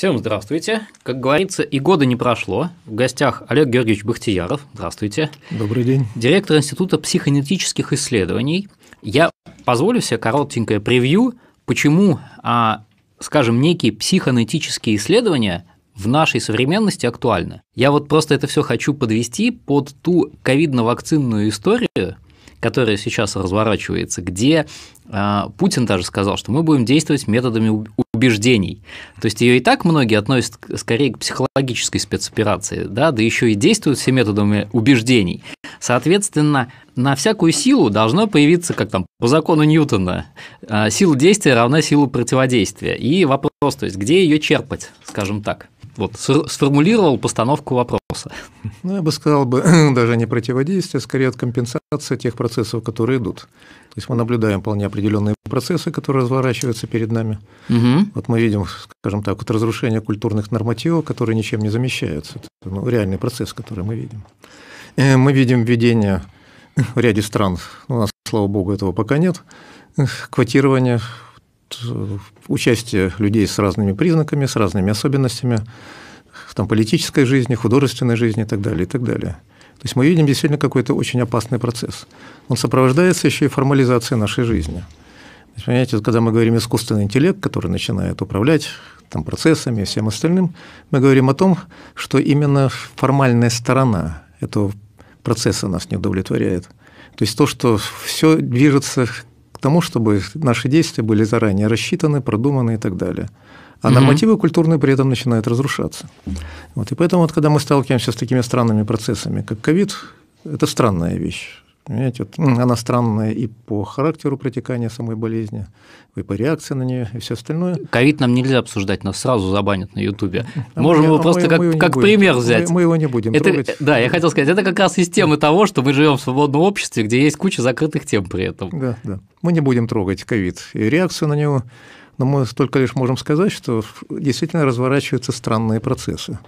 Всем здравствуйте. Как говорится, и года не прошло. В гостях Олег Георгиевич Бахтияров. Здравствуйте. Добрый день. Директор Института психонетических исследований. Я позволю себе коротенькое превью, почему, а, скажем, некие психонетические исследования в нашей современности актуальны. Я вот просто это все хочу подвести под ту ковидно-вакцинную историю, которая сейчас разворачивается, где Путин даже сказал, что мы будем действовать методами убеждений. То есть ее и так многие относят скорее к психологической спецоперации, да, да еще и действуют все методами убеждений. Соответственно, на всякую силу должно появиться, как там по закону Ньютона, э, сила действия равна силу противодействия. И вопрос, то есть где ее черпать, скажем так вот сформулировал постановку вопроса. Ну, я бы сказал бы, даже не противодействие, а скорее от компенсации тех процессов, которые идут. То есть мы наблюдаем вполне определенные процессы, которые разворачиваются перед нами. Угу. Вот мы видим, скажем так, вот разрушение культурных нормативов, которые ничем не замещаются. Это ну, реальный процесс, который мы видим. И мы видим введение в ряде стран, у нас, слава богу, этого пока нет, квотирование Э, участие людей с разными признаками, с разными особенностями там, политической жизни, художественной жизни и так далее, и так далее. То есть мы видим действительно какой-то очень опасный процесс. Он сопровождается еще и формализацией нашей жизни. Есть, понимаете, когда мы говорим искусственный интеллект, который начинает управлять там, процессами и всем остальным, мы говорим о том, что именно формальная сторона этого процесса нас не удовлетворяет. То есть то, что все движется тому, чтобы наши действия были заранее рассчитаны, продуманы и так далее. А нормативы культурные при этом начинают разрушаться. Вот, и поэтому, вот, когда мы сталкиваемся с такими странными процессами, как ковид, это странная вещь. Понимаете, вот, она странная и по характеру протекания самой болезни, и по реакции на нее, и все остальное. Ковид нам нельзя обсуждать, нас сразу забанят на Ютубе. А Можем его а просто мы, как, мы как пример взять. Мы, мы его не будем это, трогать. Да, я хотел сказать, это как раз из темы того, что мы живем в свободном обществе, где есть куча закрытых тем при этом. Да, да. Мы не будем трогать ковид и реакцию на него, но мы только лишь можем сказать, что действительно разворачиваются странные процессы.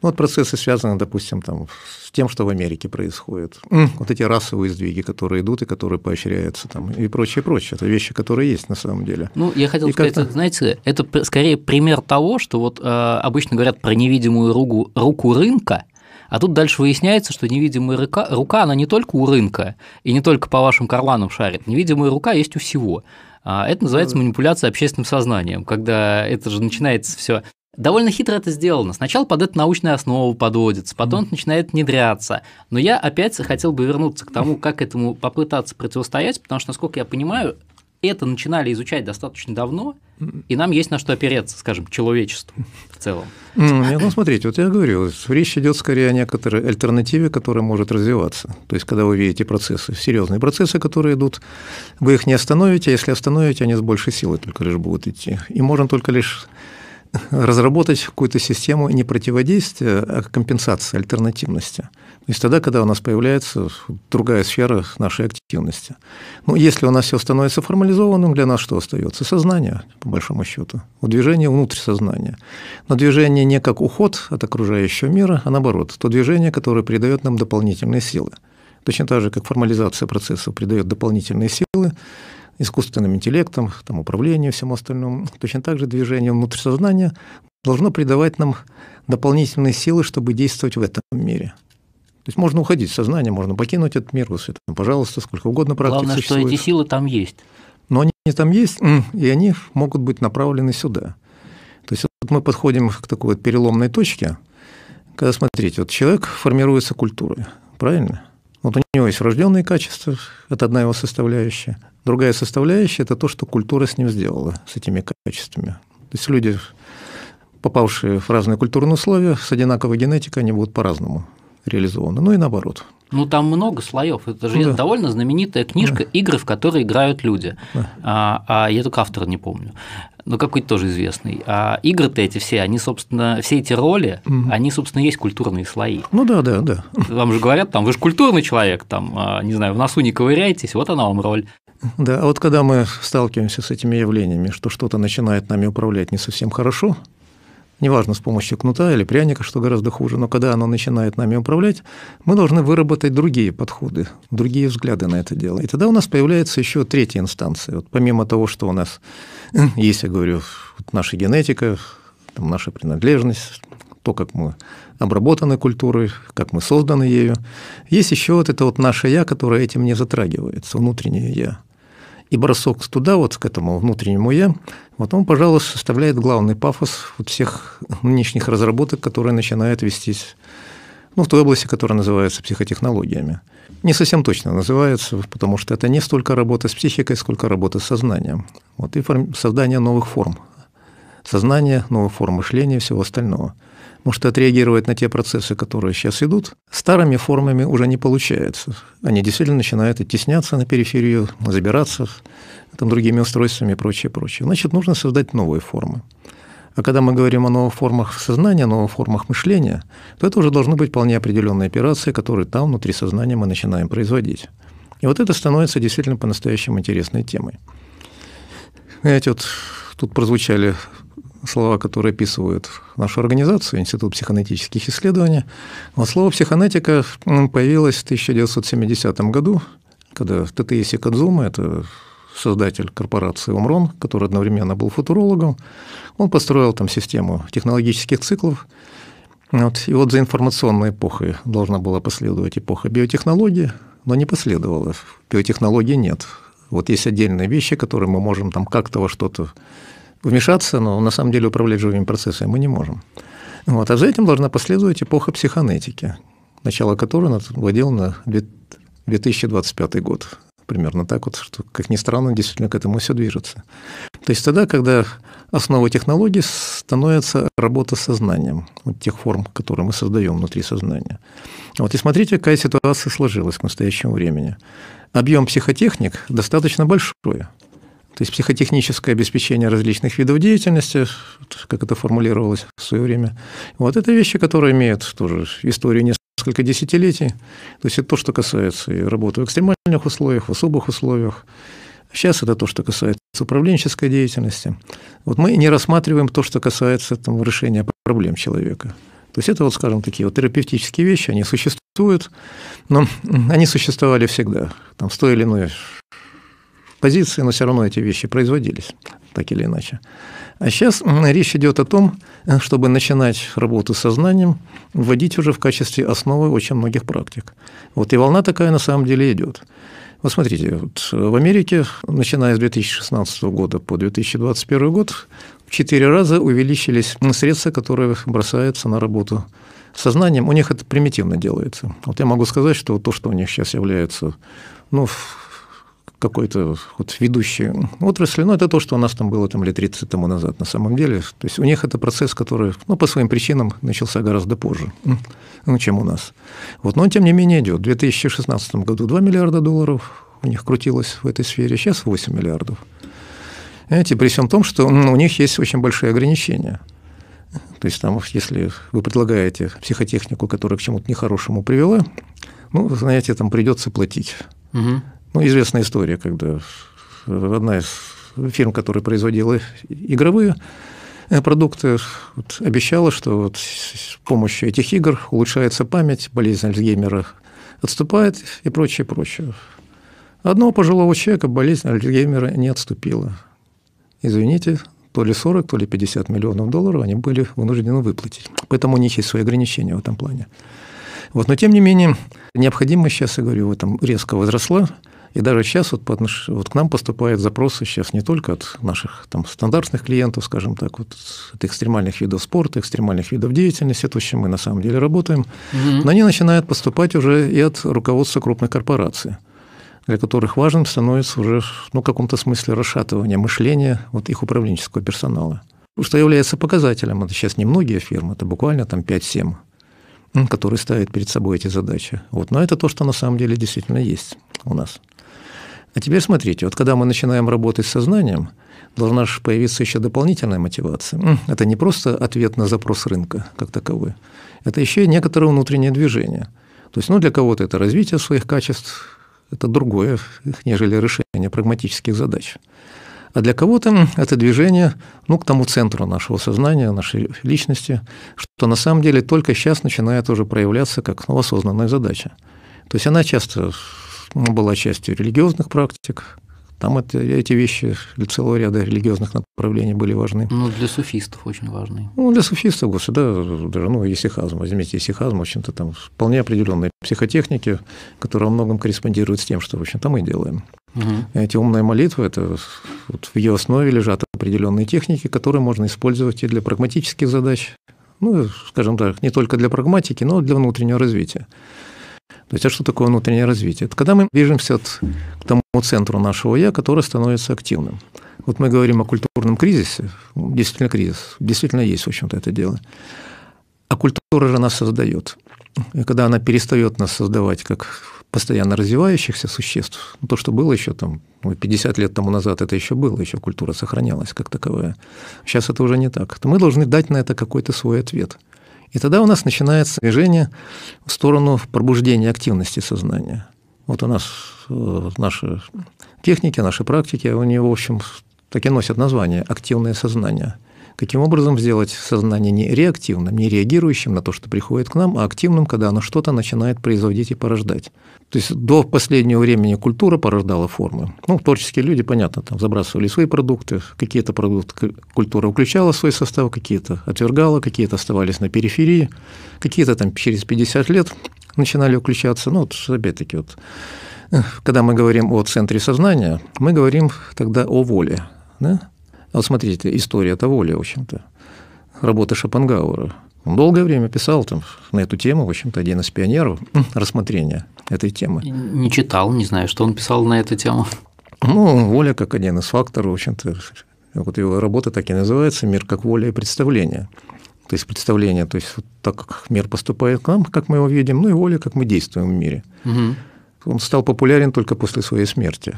Ну, вот процессы связаны, допустим, там, с тем, что в Америке происходит. Вот эти расовые сдвиги, которые идут и которые поощряются, там, и прочее, прочее. Это вещи, которые есть на самом деле. Ну, я хотел и сказать, это, знаете, это скорее пример того, что вот э, обычно говорят про невидимую руку, руку рынка, а тут дальше выясняется, что невидимая рука, рука, она не только у рынка и не только по вашим карманам шарит. Невидимая рука есть у всего. А это называется манипуляция общественным сознанием, когда это же начинается все довольно хитро это сделано. Сначала под эту научную основу подводится, потом mm. начинает внедряться. Но я опять хотел бы вернуться к тому, как этому попытаться противостоять, потому что, насколько я понимаю, это начинали изучать достаточно давно, и нам есть на что опереться, скажем, человечеству в целом. Нет, ну, смотрите, вот я говорю, речь идет скорее о некоторой альтернативе, которая может развиваться. То есть, когда вы видите процессы, серьезные процессы, которые идут, вы их не остановите, а если остановите, они с большей силой только лишь будут идти. И можно только лишь разработать какую-то систему не противодействия, а компенсации, альтернативности. То есть тогда, когда у нас появляется другая сфера нашей активности. Ну, если у нас все становится формализованным, для нас что остается? Сознание, по большому счету. Движение внутрь сознания. Но движение не как уход от окружающего мира, а наоборот, то движение, которое придает нам дополнительные силы. Точно так же, как формализация процессов придает дополнительные силы, искусственным интеллектом, там, управлением, всем остальным. Точно так же движение внутрь сознания должно придавать нам дополнительные силы, чтобы действовать в этом мире. То есть можно уходить в сознание, можно покинуть этот мир, там, пожалуйста, сколько угодно практик Главное, существует. что эти силы там есть. Но они там есть, и они могут быть направлены сюда. То есть вот мы подходим к такой вот переломной точке, когда, смотрите, вот человек формируется культурой, правильно? Вот у него есть врожденные качества, это одна его составляющая. Другая составляющая – это то, что культура с ним сделала, с этими качествами. То есть люди, попавшие в разные культурные условия, с одинаковой генетикой, они будут по-разному реализованы. Ну и наоборот. Ну, там много слоев. Это же да. довольно знаменитая книжка да. «Игры, в которые играют люди». Да. А, а я только автора не помню. Но какой-то тоже известный. А игры-то эти все, они, собственно, все эти роли, угу. они, собственно, есть культурные слои. Ну да, да, да. Вам же говорят, там, вы же культурный человек, там, а, не знаю, в носу не ковыряйтесь, вот она вам роль. Да, а вот когда мы сталкиваемся с этими явлениями, что что-то начинает нами управлять не совсем хорошо, неважно, с помощью кнута или пряника, что гораздо хуже, но когда оно начинает нами управлять, мы должны выработать другие подходы, другие взгляды на это дело. И тогда у нас появляется еще третья инстанция. Вот помимо того, что у нас есть, я говорю, наша генетика, там, наша принадлежность, то, как мы обработаны культурой, как мы созданы ею. Есть еще вот это вот наше «я», которое этим не затрагивается, внутреннее «я». И бросок туда, вот к этому внутреннему «я», вот он, пожалуй, составляет главный пафос вот всех нынешних разработок, которые начинают вестись ну, в той области, которая называется психотехнологиями. Не совсем точно называется, потому что это не столько работа с психикой, сколько работа с сознанием. Вот и создание новых форм. Сознания, новых форм мышления и всего остального. Что отреагировать на те процессы, которые сейчас идут, старыми формами уже не получается. Они действительно начинают оттесняться на периферию, забираться там, другими устройствами и прочее, прочее. Значит, нужно создать новые формы. А когда мы говорим о новых формах сознания, новых формах мышления, то это уже должны быть вполне определенные операции, которые там внутри сознания мы начинаем производить. И вот это становится действительно по-настоящему интересной темой. Знаете, вот тут прозвучали слова, которые описывают нашу организацию, Институт психоаналитических исследований. Вот слово «психонетика» появилось в 1970 году, когда Татеиси Кадзума, это создатель корпорации «Умрон», который одновременно был футурологом, он построил там систему технологических циклов. Вот. И вот за информационной эпохой должна была последовать эпоха биотехнологии, но не последовала. Биотехнологии нет. Вот есть отдельные вещи, которые мы можем там как-то во что-то вмешаться, но на самом деле управлять живыми процессами мы не можем. Вот. А за этим должна последовать эпоха психонетики, начало которой вводил на 2025 год примерно так вот, что, как ни странно, действительно к этому все движется. То есть тогда, когда основой технологий становится работа с сознанием, вот тех форм, которые мы создаем внутри сознания. Вот и смотрите, какая ситуация сложилась к настоящему времени. Объем психотехник достаточно большой. То есть психотехническое обеспечение различных видов деятельности, как это формулировалось в свое время. Вот это вещи, которые имеют тоже историю несколько десятилетий. То есть это то, что касается и работы в экстремальных условиях, в особых условиях. Сейчас это то, что касается управленческой деятельности. Вот мы не рассматриваем то, что касается там, решения проблем человека. То есть это, вот, скажем, такие вот терапевтические вещи, они существуют, но они существовали всегда, там, с той или иной позиции, но все равно эти вещи производились, так или иначе. А сейчас речь идет о том, чтобы начинать работу с сознанием, вводить уже в качестве основы очень многих практик. Вот и волна такая на самом деле идет. Вот смотрите, вот в Америке, начиная с 2016 года по 2021 год, в четыре раза увеличились средства, которые бросаются на работу сознанием. У них это примитивно делается. Вот я могу сказать, что то, что у них сейчас является ну, какой-то вот ведущей отрасли, но это то, что у нас там было там лет 30 тому назад на самом деле. То есть у них это процесс, который ну, по своим причинам начался гораздо позже, ну, чем у нас. Вот, но тем не менее идет. В 2016 году 2 миллиарда долларов у них крутилось в этой сфере, сейчас 8 миллиардов. Знаете, при всем том, что у них есть очень большие ограничения. То есть там, если вы предлагаете психотехнику, которая к чему-то нехорошему привела, ну, знаете, там придется платить. Угу. Ну, известная история, когда одна из фирм, которая производила игровые э, продукты, вот, обещала, что вот с помощью этих игр улучшается память, болезнь Альцгеймера отступает и прочее, прочее. Одного пожилого человека болезнь Альцгеймера не отступила. Извините, то ли 40, то ли 50 миллионов долларов они были вынуждены выплатить. Поэтому у них есть свои ограничения в этом плане. Вот, но тем не менее, необходимость, сейчас я говорю, в этом резко возросла. И даже сейчас вот, по отнош... вот к нам поступают запросы сейчас не только от наших там, стандартных клиентов, скажем так, вот, от экстремальных видов спорта, экстремальных видов деятельности, то, с чем мы на самом деле работаем, угу. но они начинают поступать уже и от руководства крупных корпораций для которых важным становится уже ну, в каком-то смысле расшатывание мышления вот их управленческого персонала. Что является показателем, это сейчас не многие фирмы, это буквально там 5-7, которые ставят перед собой эти задачи. Вот. Но это то, что на самом деле действительно есть у нас. А теперь смотрите, вот когда мы начинаем работать с сознанием, должна же появиться еще дополнительная мотивация. Это не просто ответ на запрос рынка как таковой, это еще и некоторое внутреннее движение. То есть ну, для кого-то это развитие своих качеств, это другое, нежели решение прагматических задач. А для кого-то это движение ну, к тому центру нашего сознания, нашей личности, что на самом деле только сейчас начинает уже проявляться как ну, осознанная задача. То есть она часто была частью религиозных практик. Там это, эти вещи для целого ряда религиозных направления были важны. Ну, для суфистов очень важны. Ну, для суфистов, да, даже, ну, исихазм, возьмите исихазм, в общем-то, там вполне определенные психотехники, которые во многом корреспондируют с тем, что, в общем-то, мы делаем. Угу. Эти умные молитвы, это вот в ее основе лежат определенные техники, которые можно использовать и для прагматических задач, ну, скажем так, не только для прагматики, но и для внутреннего развития. То есть, а что такое внутреннее развитие? Это когда мы движемся от, к тому центру нашего «я», который становится активным. Вот мы говорим о культурном кризисе, ну, действительно кризис, действительно есть, в общем-то, это дело. А культура же нас создает. И когда она перестает нас создавать как постоянно развивающихся существ, ну, то, что было еще там 50 лет тому назад, это еще было, еще культура сохранялась как таковая. Сейчас это уже не так. То мы должны дать на это какой-то свой ответ. И тогда у нас начинается движение в сторону пробуждения активности сознания. Вот у нас э, наши техники, наши практики, у нее, в общем, так и носят название «активное сознание». Каким образом сделать сознание не реактивным, не реагирующим на то, что приходит к нам, а активным, когда оно что-то начинает производить и порождать. То есть до последнего времени культура порождала формы. Ну, творческие люди, понятно, там забрасывали свои продукты, какие-то продукты культура включала в свой состав, какие-то отвергала, какие-то оставались на периферии, какие-то там через 50 лет начинали включаться. Ну, вот опять-таки, вот, когда мы говорим о центре сознания, мы говорим тогда о воле. Да? Вот смотрите, история это воли, в общем-то. Работа Шопенгауэра. Он долгое время писал там на эту тему, в общем-то, один из пионеров рассмотрения этой темы. Не читал, не знаю, что он писал на эту тему. Ну, воля как один из факторов, в общем-то, вот его работа так и называется «Мир как воля и представление». То есть представление, то есть вот так как мир поступает к нам, как мы его видим, ну и воля, как мы действуем в мире. Угу. Он стал популярен только после своей смерти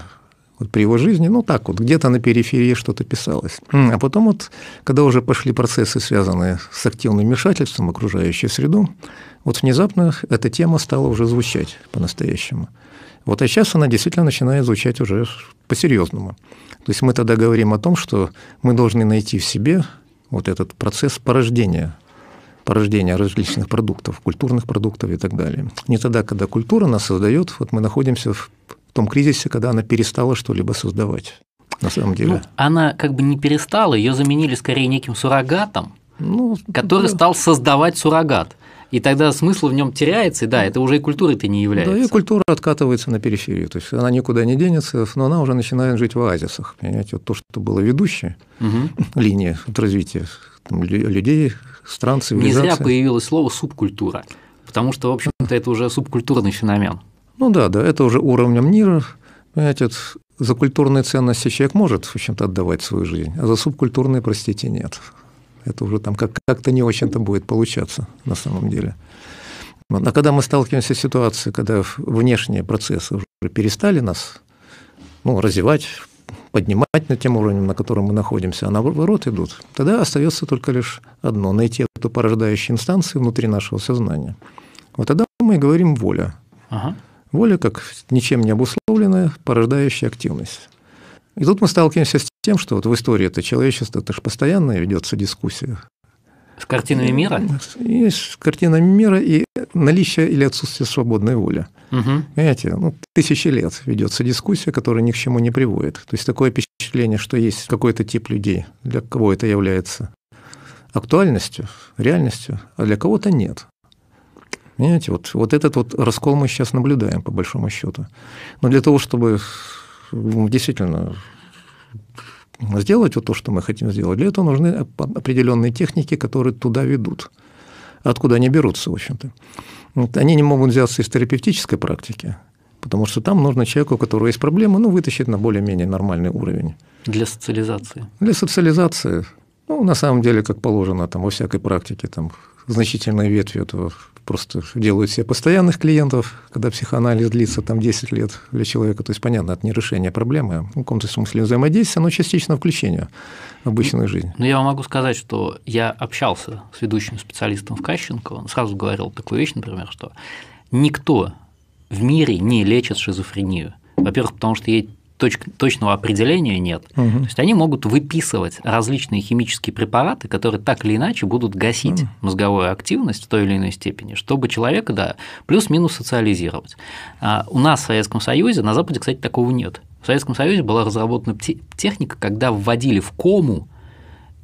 вот при его жизни, ну так вот, где-то на периферии что-то писалось. А потом вот, когда уже пошли процессы, связанные с активным вмешательством в окружающую среду, вот внезапно эта тема стала уже звучать по-настоящему. Вот а сейчас она действительно начинает звучать уже по-серьезному. То есть мы тогда говорим о том, что мы должны найти в себе вот этот процесс порождения порождения различных продуктов, культурных продуктов и так далее. Не тогда, когда культура нас создает, вот мы находимся в в том кризисе, когда она перестала что-либо создавать. На самом деле. Ну, она как бы не перестала, ее заменили скорее неким суррогатом, ну, который да. стал создавать суррогат. И тогда смысл в нем теряется, и да, это уже и культурой-то не является. Да, и культура откатывается на периферию. То есть она никуда не денется, но она уже начинает жить в оазисах. Понимаете, вот то, что было ведущей угу. линия вот развития там, людей, стран, цивилизации. Не зря появилось слово субкультура, потому что, в общем-то, это уже субкультурный феномен. Ну да, да, это уже уровнем мира. Понимаете, за культурные ценности человек может, в общем-то, отдавать свою жизнь, а за субкультурные, простите, нет. Это уже там как- как-то не очень-то будет получаться на самом деле. А когда мы сталкиваемся с ситуацией, когда внешние процессы уже перестали нас ну, развивать, поднимать на тем уровнем, на котором мы находимся, а наоборот идут, тогда остается только лишь одно – найти эту порождающую инстанцию внутри нашего сознания. Вот тогда мы говорим «воля». Ага. Воля как ничем не обусловленная, порождающая активность. И тут мы сталкиваемся с тем, что вот в истории это человечество, это же постоянно ведется дискуссия. С картинами мира? И с картинами мира и наличие или отсутствие свободной воли. Угу. Понимаете, ну, тысячи лет ведется дискуссия, которая ни к чему не приводит. То есть такое впечатление, что есть какой-то тип людей, для кого это является актуальностью, реальностью, а для кого-то нет. Понимаете, вот, вот этот вот раскол мы сейчас наблюдаем, по большому счету. Но для того, чтобы действительно сделать вот то, что мы хотим сделать, для этого нужны определенные техники, которые туда ведут. Откуда они берутся, в общем-то. Вот они не могут взяться из терапевтической практики, потому что там нужно человеку, у которого есть проблемы, ну, вытащить на более-менее нормальный уровень. Для социализации. Для социализации. Ну, на самом деле, как положено там, во всякой практике, там, значительные ветви этого просто делают себе постоянных клиентов, когда психоанализ длится там 10 лет для человека. То есть, понятно, это не решение проблемы, а в каком-то смысле взаимодействие, но частично включение в обычную жизнь. Ну, я вам могу сказать, что я общался с ведущим специалистом в Кащенко, он сразу говорил такую вещь, например, что никто в мире не лечит шизофрению. Во-первых, потому что ей точ- точного определения нет. Угу. То есть они могут выписывать различные химические препараты, которые так или иначе будут гасить угу. мозговую активность в той или иной степени, чтобы человека, да, плюс-минус социализировать. А у нас в Советском Союзе, на Западе, кстати, такого нет. В Советском Союзе была разработана техника, когда вводили в кому,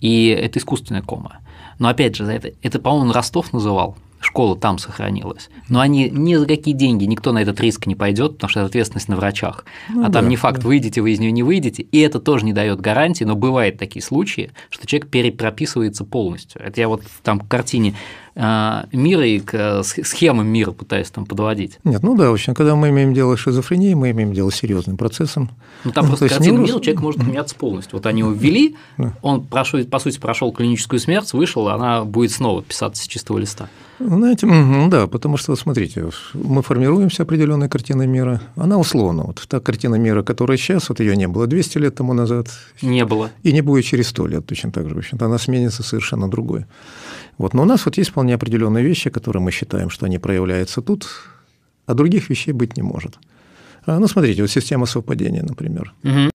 и это искусственная кома. Но опять же, это, это по-моему, Ростов называл, школа там сохранилась. Но они ни за какие деньги, никто на этот риск не пойдет, потому что это ответственность на врачах. Ну, а да, там не факт, да. выйдете вы из нее, не выйдете. И это тоже не дает гарантии, но бывают такие случаи, что человек перепрописывается полностью. Это я вот там к картине мира и к схемам мира пытаюсь там подводить. Нет, ну да, в общем, когда мы имеем дело с шизофренией, мы имеем дело с серьезным процессом. Ну там просто картина мира, человек может меняться полностью. Вот они его ввели, он, прошел, по сути, прошел клиническую смерть, вышел, она будет снова писаться с чистого листа. Знаете, да, потому что, смотрите, мы формируемся определенной картиной мира, она условна. Вот та картина мира, которая сейчас, вот ее не было 200 лет тому назад. Не было. И не будет через 100 лет точно так же. В общем-то, она сменится совершенно другой. Вот. Но у нас вот есть вполне определенные вещи, которые мы считаем, что они проявляются тут, а других вещей быть не может. А, ну, смотрите, вот система совпадения, например. Угу.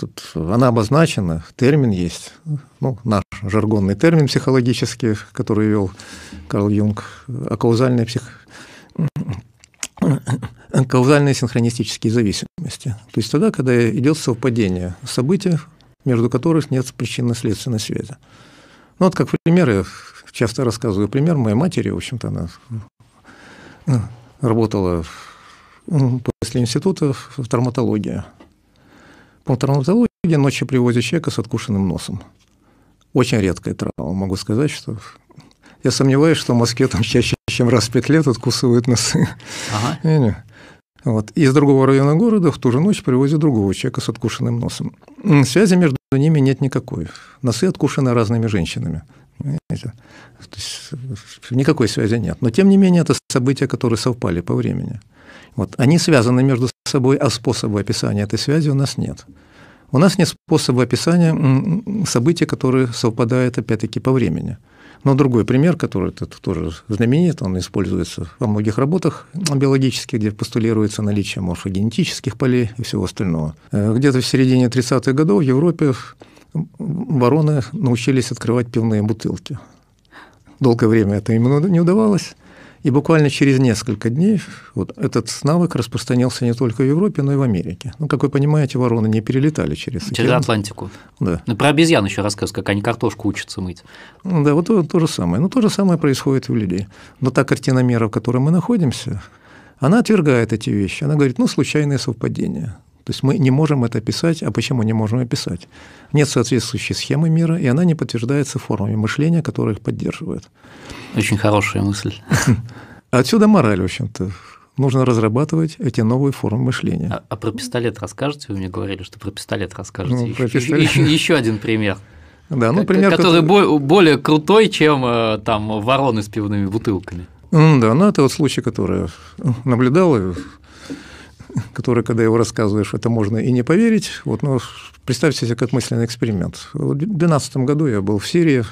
Вот, она обозначена, термин есть, ну, наш жаргонный термин психологический, который вел Карл Юнг, а каузальная псих... каузальные синхронистические зависимости. То есть тогда, когда идет совпадение событий, между которых нет причинно-следственной связи. Ну, вот как пример, я часто рассказываю пример моей матери, в общем-то, она ну, работала после института в травматологии. По травматологии ночью привозят человека с откушенным носом. Очень редкая травма, могу сказать, что я сомневаюсь, что в Москве там чаще, чем раз в пять лет откусывают носы. Ага. Вот. Из другого района города в ту же ночь привозят другого человека с откушенным носом. Связи между ними нет никакой. Носы откушены разными женщинами. Понимаете? То есть никакой связи нет. Но тем не менее это события, которые совпали по времени. Вот. Они связаны между собой, а способа описания этой связи у нас нет. У нас нет способа описания событий, которые совпадают опять-таки по времени. Но другой пример, который тут тоже знаменит, он используется во многих работах биологических, где постулируется наличие морфогенетических полей и всего остального. Э, где-то в середине 30-х годов в Европе вороны научились открывать пивные бутылки. Долгое время это им не удавалось. И буквально через несколько дней вот этот навык распространился не только в Европе, но и в Америке. Ну, как вы понимаете, вороны не перелетали через океан. Через Атлантику. Да. Ну, про обезьян еще рассказывают, как они картошку учатся мыть. Да, вот то, то же самое. Ну, то же самое происходит и у людей. Но та картина мира, в которой мы находимся, она отвергает эти вещи. Она говорит, ну, случайные совпадения. То есть мы не можем это описать. А почему не можем описать? Нет соответствующей схемы мира, и она не подтверждается формами мышления, которые их поддерживают. Очень хорошая мысль. Отсюда мораль, в общем-то. Нужно разрабатывать эти новые формы мышления. А, а про пистолет расскажете? Вы мне говорили, что про пистолет расскажете. Ну, про пистолет. Еще, еще один пример. Да, ну, пример, который, который более крутой, чем э, там вороны с пивными бутылками. Да, ну это вот случай, который наблюдал который, когда его рассказываешь, это можно и не поверить. Вот, но представьте себе как мысленный эксперимент. В 2012 году я был в Сирии,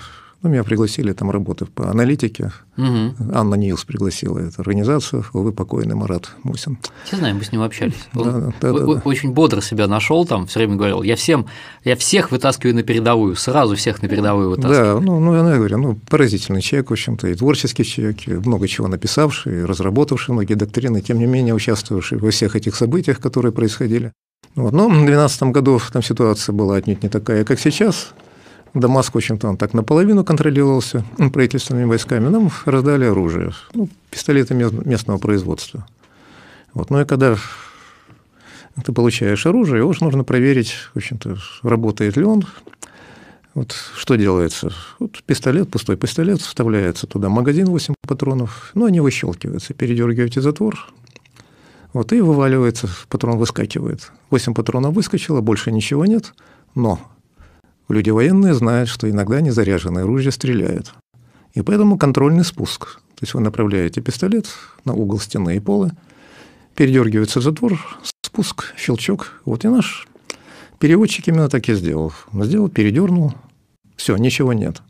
ну, меня пригласили там работать по аналитике. Угу. Анна Нилс пригласила эту организацию, увы, покойный Марат Мусин. Я знаю, мы с ним общались. Он да, да, да, очень бодро себя нашел там, все время говорил, я всем, я всех вытаскиваю на передовую, сразу всех на передовую вытаскиваю. Да, ну, ну я говорю, ну, поразительный человек, в общем-то, и творческий человек, и много чего написавший, и разработавший многие доктрины, тем не менее участвовавший во всех этих событиях, которые происходили. Вот. Но в 2012 году там ситуация была отнюдь не такая, как сейчас. Дамаск, в общем-то, он так наполовину контролировался правительственными войсками. Нам раздали оружие, ну, пистолеты местного производства. Вот. Ну и когда ты получаешь оружие, его же нужно проверить, в общем-то, работает ли он. Вот что делается? Вот пистолет, пустой пистолет, вставляется туда магазин 8 патронов, ну, они выщелкиваются, передергиваете затвор, вот, и вываливается, патрон выскакивает. 8 патронов выскочило, больше ничего нет, но Люди военные знают, что иногда незаряженное оружие стреляет. И поэтому контрольный спуск. То есть вы направляете пистолет на угол стены и пола, передергивается затвор, спуск, щелчок. Вот и наш переводчик именно так и сделал. Он сделал, передернул, все, ничего нет.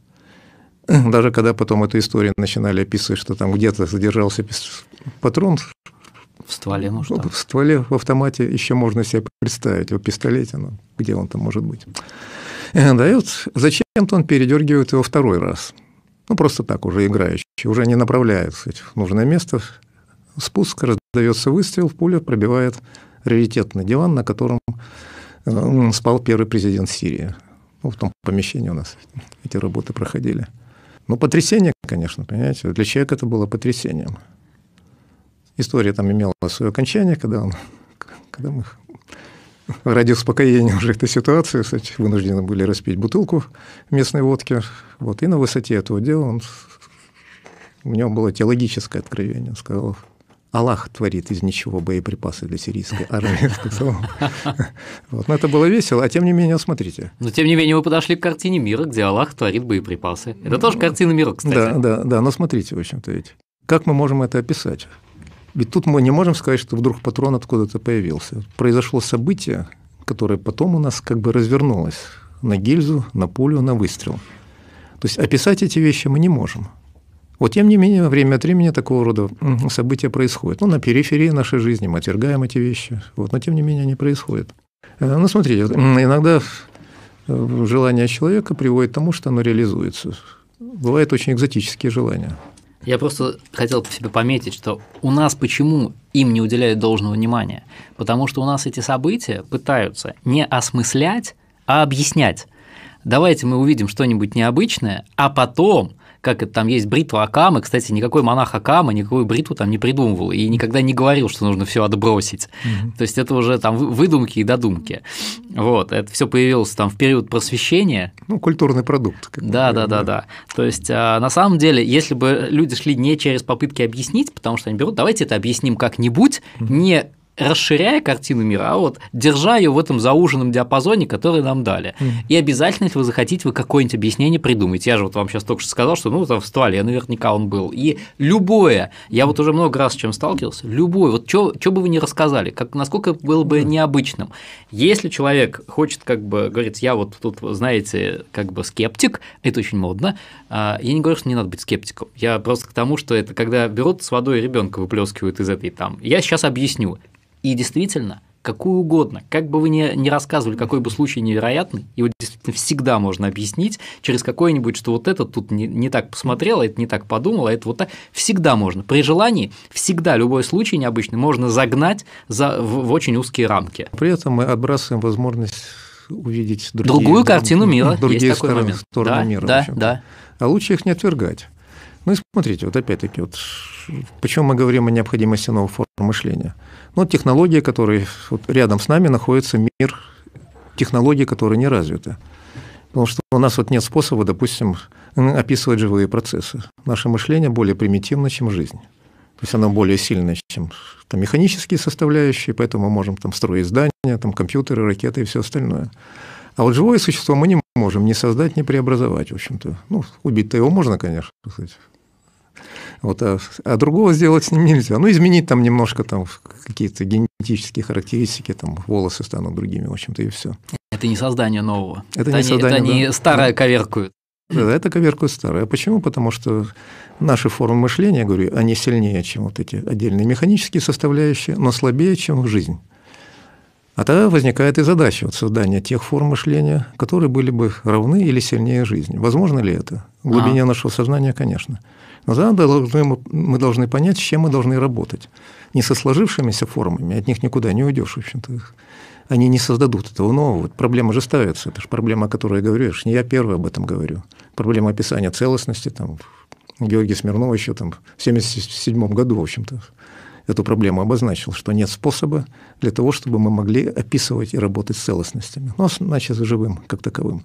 Даже когда потом эту историю начинали описывать, что там где-то задержался патрон, в стволе, ну что? В стволе, в автомате еще можно себе представить, в пистолете, ну, где он там может быть. Да, и вот зачем-то он передергивает его второй раз. Ну, просто так уже играющий, уже не направляет сказать, в нужное место. Спуск, раздается выстрел, пуля пробивает раритетный диван, на котором э, спал первый президент Сирии. Ну, в том помещении у нас эти работы проходили. Ну, потрясение, конечно, понимаете. Для человека это было потрясением. История там имела свое окончание, когда, он, когда мы ради успокоения уже этой ситуации, кстати, вынуждены были распить бутылку местной водки. Вот, и на высоте этого дела он, у него было теологическое откровение. Он сказал, Аллах творит из ничего боеприпасы для сирийской армии, сказал. Вот. Но это было весело, а тем не менее, смотрите. Но тем не менее, вы подошли к картине мира, где Аллах творит боеприпасы. Это тоже картина мира, кстати. Да, да, да, но смотрите, в общем-то, ведь как мы можем это описать? Ведь тут мы не можем сказать, что вдруг патрон откуда-то появился. Произошло событие, которое потом у нас как бы развернулось на гильзу, на пулю, на выстрел. То есть описать эти вещи мы не можем. Вот тем не менее, время от времени такого рода события происходят. Ну, на периферии нашей жизни мы отвергаем эти вещи, вот, но тем не менее они происходят. Э, ну, смотрите, иногда э, желание человека приводит к тому, что оно реализуется. Бывают очень экзотические желания. Я просто хотел себе пометить, что у нас почему им не уделяют должного внимания? Потому что у нас эти события пытаются не осмыслять, а объяснять. Давайте мы увидим что-нибудь необычное, а потом как это там есть бритва Акамы. Кстати, никакой монах Акама никакую бритву там не придумывал и никогда не говорил, что нужно все отбросить. Mm-hmm. То есть это уже там выдумки и додумки. Вот, это все появилось там в период просвещения. Ну, культурный продукт. Да, да, да, да. То есть а, на самом деле, если бы люди шли не через попытки объяснить, потому что они берут, давайте это объясним как-нибудь, mm-hmm. не расширяя картину мира, а вот держа ее в этом зауженном диапазоне, который нам дали. Mm. И обязательно, если вы захотите, вы какое-нибудь объяснение придумаете. Я же вот вам сейчас только что сказал, что ну там в стволе наверняка он был. И любое, я вот уже много раз с чем сталкивался, любое, вот что бы вы ни рассказали, как, насколько было бы необычным. Если человек хочет как бы говорить, я вот тут, знаете, как бы скептик, это очень модно, а, я не говорю, что не надо быть скептиком. Я просто к тому, что это когда берут с водой ребенка выплескивают из этой там. Я сейчас объясню. И действительно, какую угодно, как бы вы ни, ни рассказывали, какой бы случай невероятный, его действительно всегда можно объяснить через какое-нибудь, что вот этот тут не, не так посмотрел, а это не так подумал, а это вот так, всегда можно. При желании всегда любой случай необычный можно загнать за, в, в очень узкие рамки. При этом мы отбрасываем возможность увидеть другие, другую картину мира, другие есть такой стороны, момент. стороны да, мира. Да, да. А лучше их не отвергать. Ну и смотрите, вот опять-таки, вот почему мы говорим о необходимости новых форм мышления. Ну, технологии, которые вот рядом с нами находится мир технологий, которые не развиты. Потому что у нас вот нет способа, допустим, описывать живые процессы. Наше мышление более примитивно, чем жизнь. То есть оно более сильное, чем там, механические составляющие, поэтому мы можем там, строить здания, там, компьютеры, ракеты и все остальное. А вот живое существо мы не можем ни создать, ни преобразовать, в общем-то. Ну, убить-то его можно, конечно, сказать. Вот, а, а другого сделать с ним нельзя. Ну, изменить там немножко там какие-то генетические характеристики, там волосы станут другими, в общем-то, и все. Это не создание нового. Это, это не создание, это не да. старое коверкуют. Да, это коверкуют старое. А почему? Потому что наши формы мышления, я говорю, они сильнее, чем вот эти отдельные механические составляющие, но слабее, чем жизнь. А тогда возникает и задача вот создания тех форм мышления, которые были бы равны или сильнее жизни. Возможно ли это? В глубине а. нашего сознания, конечно. Но тогда должны, мы должны понять, с чем мы должны работать. Не со сложившимися формами, от них никуда не уйдешь, в общем-то. Они не создадут этого нового. Проблема же ставится. Это же проблема, о которой я говорю. Это не я первый об этом говорю. Проблема описания целостности. Там, Георгий Смирнов еще там, в 1977 году, в общем-то, эту проблему обозначил, что нет способа для того, чтобы мы могли описывать и работать с целостностями. Ну, значит, живым как таковым.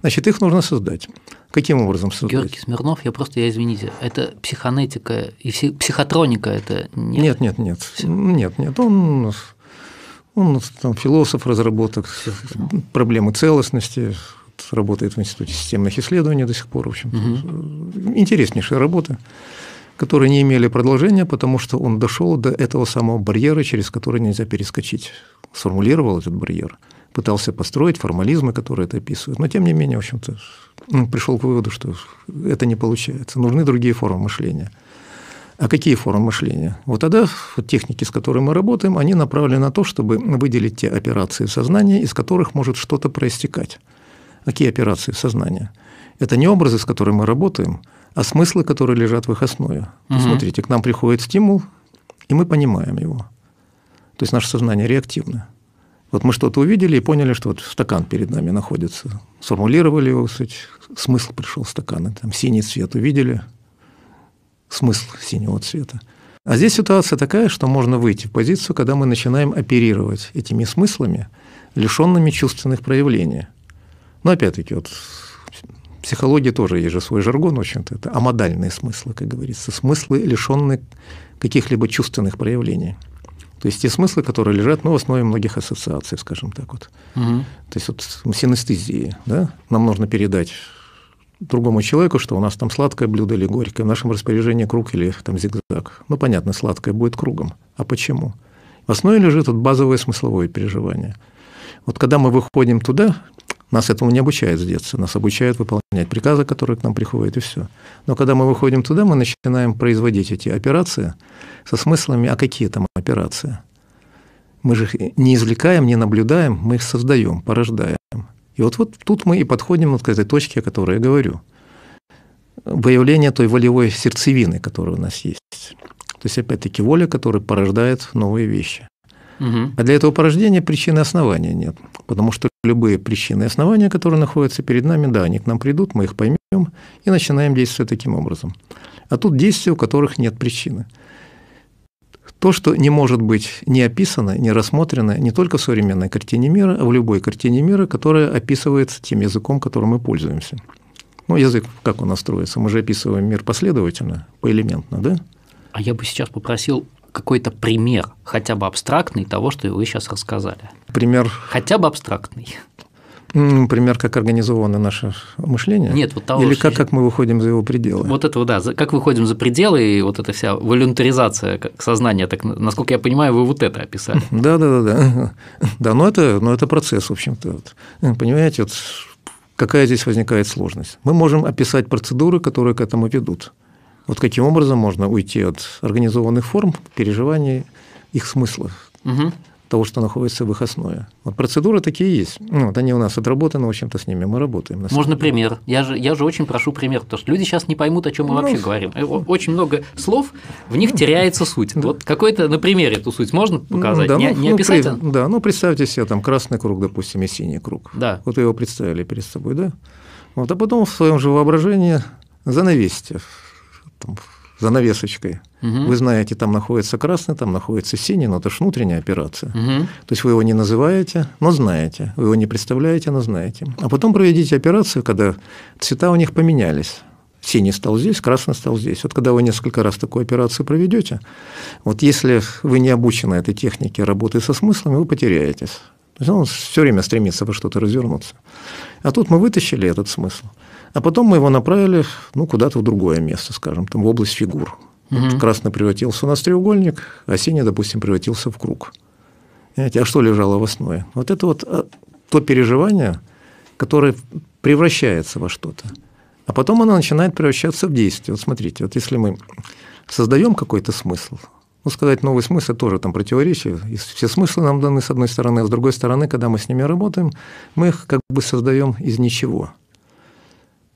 Значит, их нужно создать. Каким образом создать? Георгий Смирнов, я просто, я извините, это психонетика и психотроника это нет? Нет, нет, нет. Нет, нет. Он, он там, философ разработок, проблемы целостности, работает в Институте системных исследований до сих пор, в общем угу. Интереснейшая работа, которые не имели продолжения, потому что он дошел до этого самого барьера, через который нельзя перескочить. Сформулировал этот барьер – пытался построить формализмы, которые это описывают. Но, тем не менее, в общем-то, ну, пришел к выводу, что это не получается. Нужны другие формы мышления. А какие формы мышления? Вот тогда вот техники, с которыми мы работаем, они направлены на то, чтобы выделить те операции в сознании, из которых может что-то проистекать. Какие операции в сознании? Это не образы, с которыми мы работаем, а смыслы, которые лежат в их основе. Угу. Смотрите, к нам приходит стимул, и мы понимаем его. То есть наше сознание реактивно. Вот мы что-то увидели и поняли, что вот стакан перед нами находится. Сформулировали его, кстати, смысл пришел стакана. Там синий цвет увидели, смысл синего цвета. А здесь ситуация такая, что можно выйти в позицию, когда мы начинаем оперировать этими смыслами, лишенными чувственных проявлений. Но опять-таки, вот в психологии тоже есть же свой жаргон, в общем-то, это амодальные смыслы, как говорится, смыслы, лишенные каких-либо чувственных проявлений. То есть те смыслы, которые лежат ну, в основе многих ассоциаций, скажем так вот. Угу. То есть вот синестезии, да, нам нужно передать другому человеку, что у нас там сладкое блюдо или горькое, в нашем распоряжении круг или там зигзаг. Ну, понятно, сладкое будет кругом. А почему? В основе лежит вот базовое смысловое переживание. Вот когда мы выходим туда, нас этому не обучают с детства, нас обучают выполнять приказы, которые к нам приходят, и все. Но когда мы выходим туда, мы начинаем производить эти операции со смыслами, а какие там операции? Мы же их не извлекаем, не наблюдаем, мы их создаем, порождаем. И вот, вот тут мы и подходим вот к этой точке, о которой я говорю. Выявление той волевой сердцевины, которая у нас есть. То есть, опять-таки, воля, которая порождает новые вещи. Угу. А для этого порождения причины основания нет. Потому что любые причины и основания, которые находятся перед нами, да, они к нам придут, мы их поймем и начинаем действовать таким образом. А тут действия, у которых нет причины. То, что не может быть не описано, не рассмотрено не только в современной картине мира, а в любой картине мира, которая описывается тем языком, которым мы пользуемся. Ну, язык как он настроится? Мы же описываем мир последовательно, поэлементно, да? А я бы сейчас попросил какой-то пример, хотя бы абстрактный, того, что вы сейчас рассказали. Пример? Хотя бы абстрактный. Например, как организовано наше мышление? Нет, вот того, Или как, как мы выходим за его пределы? Вот этого, да, как выходим за пределы, и вот эта вся волюнтаризация сознания, так, насколько я понимаю, вы вот это описали. Да, да, да, да. Да, но это, но это процесс, в общем-то. Вот. Понимаете, вот какая здесь возникает сложность? Мы можем описать процедуры, которые к этому ведут. Вот каким образом можно уйти от организованных форм, переживаний, их смысла. Угу того, что находится в их основе. Вот процедуры такие есть. Ну, вот они у нас отработаны, в общем-то, с ними мы работаем. Можно пример. Я же, я же очень прошу пример, потому что люди сейчас не поймут, о чем мы ну, вообще говорим. Э, очень много слов, в них теряется суть. Да. Вот какой-то на примере эту суть можно показать? Да, не, ну, не описать? Ну, при, да, ну представьте себе там красный круг, допустим, и синий круг. Да. Вот вы его представили перед собой, да? Вот, а потом в своем же воображении занавесьте там, занавесочкой. Угу. Вы знаете, там находится красный, там находится синий, но это же внутренняя операция. Угу. То есть вы его не называете, но знаете. Вы его не представляете, но знаете. А потом проведите операцию, когда цвета у них поменялись. Синий стал здесь, красный стал здесь. Вот когда вы несколько раз такую операцию проведете, вот если вы не обучены этой технике работы со смыслами, вы потеряетесь. То есть он все время стремится во что-то развернуться. А тут мы вытащили этот смысл – а потом мы его направили ну, куда-то в другое место, скажем, там, в область фигур. Угу. Вот красный превратился у нас в треугольник, а синий, допустим, превратился в круг. Понимаете, а что лежало в основе? Вот это вот а, то переживание, которое превращается во что-то. А потом оно начинает превращаться в действие. Вот смотрите, вот если мы создаем какой-то смысл, ну, сказать новый смысл тоже там противоречие. И все смыслы нам даны с одной стороны, а с другой стороны, когда мы с ними работаем, мы их как бы создаем из ничего.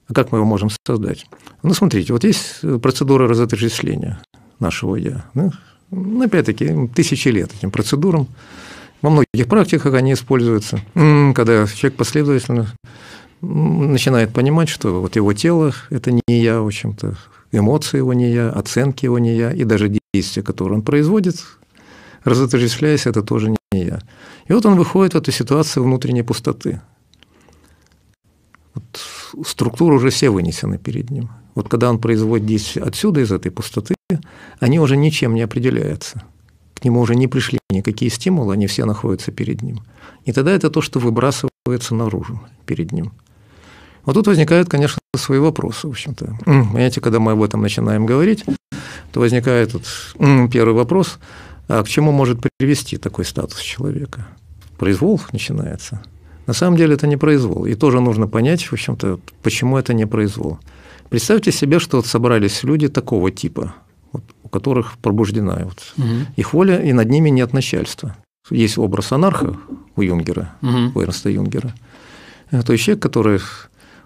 А как мы его можем создать? Ну, смотрите, вот есть процедура разотождествления нашего «я». Ну, ну, опять-таки, тысячи лет этим процедурам. Во многих практиках они используются, когда человек последовательно начинает понимать, что вот его тело – это не я, в общем-то, эмоции его не я, оценки его не я, и даже действия, которые он производит, разотождествляясь, это тоже не я. И вот он выходит в эту ситуацию внутренней пустоты. Вот структуры уже все вынесены перед ним. Вот когда он производит действия отсюда, из этой пустоты, они уже ничем не определяются. К нему уже не пришли никакие стимулы, они все находятся перед ним. И тогда это то, что выбрасывается наружу перед ним. Вот тут возникают, конечно, свои вопросы, в общем-то. Понимаете, когда мы об этом начинаем говорить, то возникает вот первый вопрос, а к чему может привести такой статус человека? Произвол начинается – на самом деле это не произвол. И тоже нужно понять, в общем-то, почему это не произвол. Представьте себе, что вот собрались люди такого типа, вот, у которых пробуждена вот, угу. их воля, и над ними нет начальства. Есть образ анарха у Юнгера, угу. у Эрнста Юнгера. То есть человек, который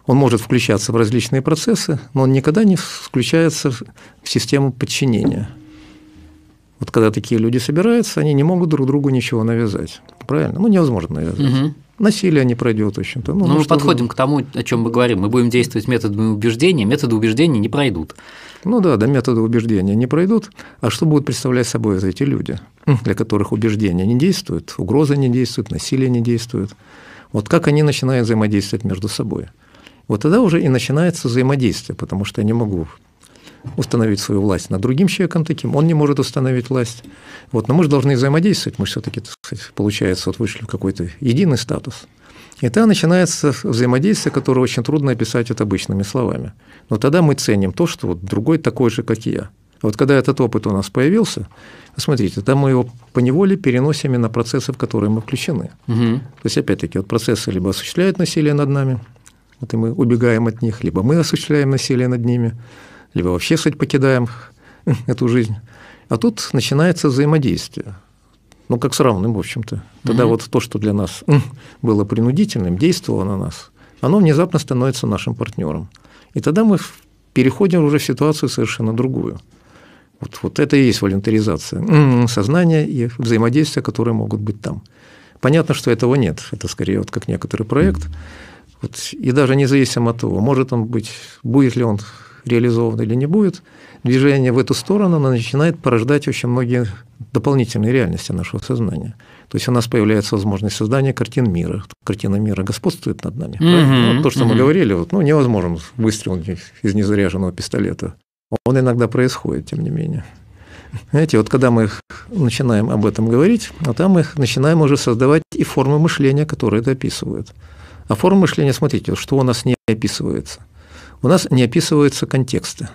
он может включаться в различные процессы, но он никогда не включается в систему подчинения. Вот когда такие люди собираются, они не могут друг другу ничего навязать. Правильно? Ну, невозможно навязать. Угу. Насилие не пройдет, в общем-то. Ну, Но мы подходим к тому, о чем мы говорим. Мы будем действовать методами убеждения, методы убеждения не пройдут. Ну да, до метода убеждения не пройдут. А что будут представлять собой эти люди, для которых убеждения не действуют, угроза не действует, насилие не действует? Вот как они начинают взаимодействовать между собой? Вот тогда уже и начинается взаимодействие, потому что я не могу установить свою власть над другим человеком таким, он не может установить власть. Вот, но мы же должны взаимодействовать, мы все-таки, получается, вот вышли в какой-то единый статус. И тогда начинается взаимодействие, которое очень трудно описать вот обычными словами. Но тогда мы ценим то, что вот другой такой же, как я. Вот когда этот опыт у нас появился, смотрите, тогда мы его по неволе переносим на процессы, в которые мы включены. Угу. То есть, опять-таки, вот процессы либо осуществляют насилие над нами, вот и мы убегаем от них, либо мы осуществляем насилие над ними, либо вообще, кстати, покидаем эту жизнь. А тут начинается взаимодействие. Ну, как с равным, в общем-то. Тогда угу. вот то, что для нас было принудительным, действовало на нас, оно внезапно становится нашим партнером. И тогда мы переходим уже в ситуацию совершенно другую. Вот, вот это и есть волонтаризация сознания и взаимодействия, которые могут быть там. Понятно, что этого нет. Это скорее вот как некоторый проект. Вот, и даже независимо от того, может он быть, будет ли он реализован или не будет, движение в эту сторону оно начинает порождать очень многие дополнительные реальности нашего сознания. То есть у нас появляется возможность создания картин мира. Картина мира господствует над нами. Mm-hmm. Вот то, что mm-hmm. мы говорили, вот, ну, невозможно выстрел из незаряженного пистолета. Он иногда происходит, тем не менее. Знаете, вот когда мы начинаем об этом говорить, а там мы начинаем уже создавать и формы мышления, которые это описывают. А форма мышления, смотрите, что у нас не описывается. У нас не описываются контексты.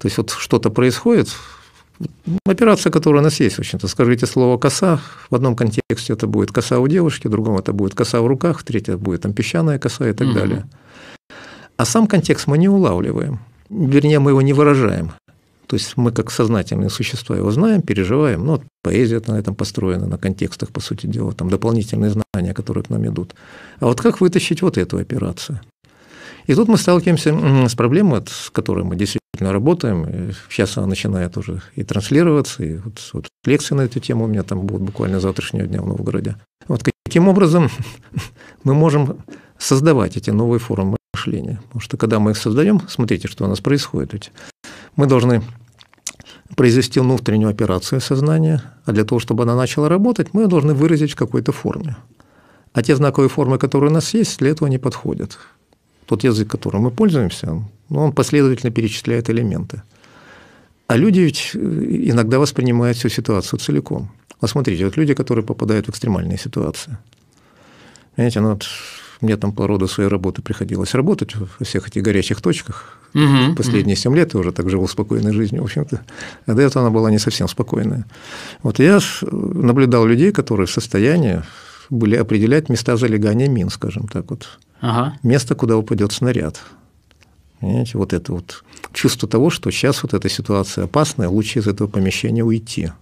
То есть вот что-то происходит, операция, которая у нас есть, в общем-то, скажите слово «коса», в одном контексте это будет коса у девушки, в другом это будет коса в руках, в третьем будет там песчаная коса и так угу. далее. А сам контекст мы не улавливаем, вернее, мы его не выражаем. То есть мы как сознательные существа его знаем, переживаем. Ну, вот поэзия на этом построена, на контекстах, по сути дела, там дополнительные знания, которые к нам идут. А вот как вытащить вот эту операцию? И тут мы сталкиваемся с проблемой, с которой мы действительно работаем. Сейчас она начинает уже и транслироваться, и вот, вот лекции на эту тему у меня там будут буквально завтрашнего дня в Новгороде. Вот каким образом мы можем создавать эти новые формы мышления? Потому что когда мы их создаем, смотрите, что у нас происходит. Мы должны произвести внутреннюю операцию сознания, а для того, чтобы она начала работать, мы должны выразить в какой-то форме. А те знаковые формы, которые у нас есть, для этого не подходят. Тот язык, которым мы пользуемся, он, ну, он последовательно перечисляет элементы. А люди ведь э, иногда воспринимают всю ситуацию целиком. Вот смотрите, вот люди, которые попадают в экстремальные ситуации. Понимаете, ну вот мне там по роду своей работы приходилось работать во всех этих горячих точках. Угу, Последние семь лет я уже так живу спокойной жизнью, в общем-то. А до этого она была не совсем спокойная. Вот я наблюдал людей, которые в состоянии были определять места залегания мин, скажем так вот. Ага. Место, куда упадет снаряд. Понимаете, вот это вот чувство того, что сейчас вот эта ситуация опасная, лучше из этого помещения уйти.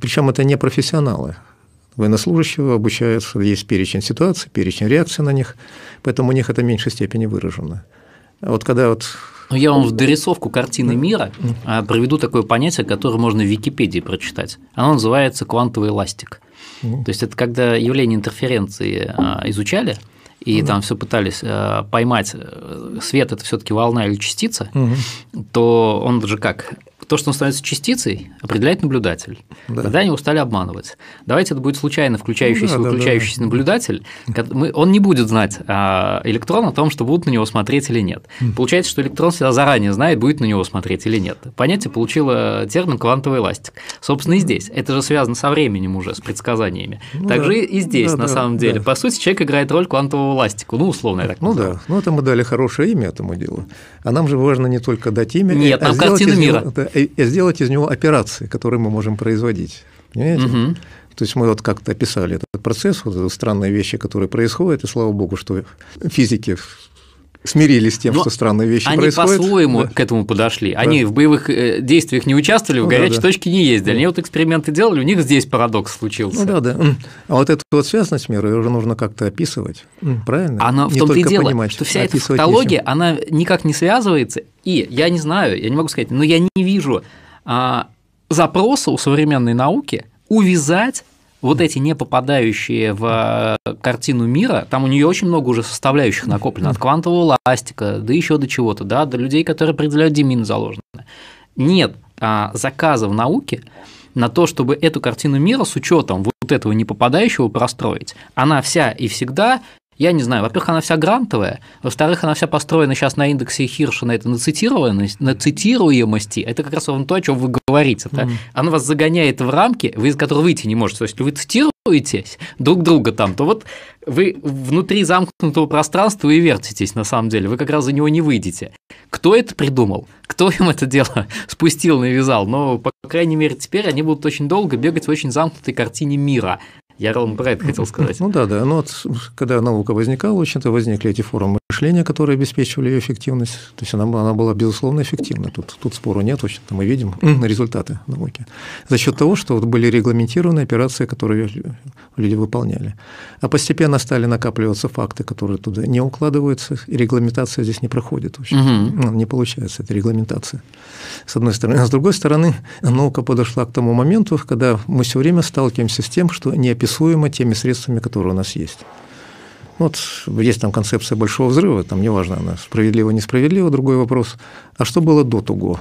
Причем это не профессионалы. Военнослужащего обучаются, есть перечень ситуаций, перечень реакций на них, поэтому у них это в меньшей степени выражено. А вот когда вот ну, я вам в дорисовку картины мира а, проведу такое понятие, которое можно в Википедии прочитать. Оно называется квантовый эластик. То есть это когда явление интерференции а, изучали, и угу. там все пытались а, поймать, э, свет это все-таки волна или частица, угу. то он же как то, что он становится частицей, определяет наблюдатель. Да. Тогда они устали обманывать. Давайте это будет случайно включающийся, да, выключающийся да, да. наблюдатель. Он не будет знать а, электрон о том, что будут на него смотреть или нет. Получается, что электрон всегда заранее знает, будет на него смотреть или нет. Понятие получило термин квантовый эластик. Собственно, и здесь. Это же связано со временем уже, с предсказаниями. Ну, Также да. и здесь, да, на да, самом деле. Да. По сути, человек играет роль квантового эластика. Ну, условно, я так Ну да, ну это мы дали хорошее имя этому делу. А нам же важно не только дать имя, Нет, а нам картина мира. Него, и сделать из него операции, которые мы можем производить. Понимаете? Угу. То есть мы вот как-то описали этот процесс, вот эти странные вещи, которые происходят, и слава богу, что физики смирились с тем, Но что странные вещи они происходят. Они по-своему да. к этому подошли. Да. Они в боевых э, действиях не участвовали, в ну, горячей да, да. точке не ездили. Они вот эксперименты делали, у них здесь парадокс случился. Ну да, да. А вот эту вот связанность мира ее уже нужно как-то описывать. Правильно? Она в том-то и дело, понимать, что вся эта фактология, она никак не связывается. И я не знаю, я не могу сказать, но я не вижу а, запроса у современной науки увязать вот эти не попадающие в э, картину мира, там у нее очень много уже составляющих накоплено, от квантового ластика, да еще до чего-то, да, до людей, которые определяют демин заложенные. Нет а, заказа в науке на то, чтобы эту картину мира с учетом вот этого не попадающего простроить. Она вся и всегда я не знаю, во-первых, она вся грантовая, во-вторых, она вся построена сейчас на индексе Хирша, на это на цитированность, на цитируемости. Это как раз то, о чем вы говорите. Mm-hmm. Она вас загоняет в рамки, вы из которых выйти не можете. То есть вы цитируетесь друг друга там, то вот вы внутри замкнутого пространства и вертитесь на самом деле. Вы как раз за него не выйдете. Кто это придумал? Кто им это дело спустил, навязал? Но, по крайней мере, теперь они будут очень долго бегать в очень замкнутой картине мира. Я это хотел сказать. Ну да, да. Но вот, когда наука возникала, очень-то возникли эти формы мышления, которые обеспечивали ее эффективность. То есть она, она была, безусловно, эффективна. Тут, тут спору нет, в общем-то, мы видим результаты науки. За счет того, что вот были регламентированы операции, которые люди выполняли. А постепенно стали накапливаться факты, которые туда не укладываются, и регламентация здесь не проходит. В общем угу. Не получается эта регламентация. С одной стороны. А с другой стороны, наука подошла к тому моменту, когда мы все время сталкиваемся с тем, что не описуемо теми средствами, которые у нас есть. Вот есть там концепция большого взрыва, там неважно, она справедлива, несправедлива, другой вопрос. А что было до того?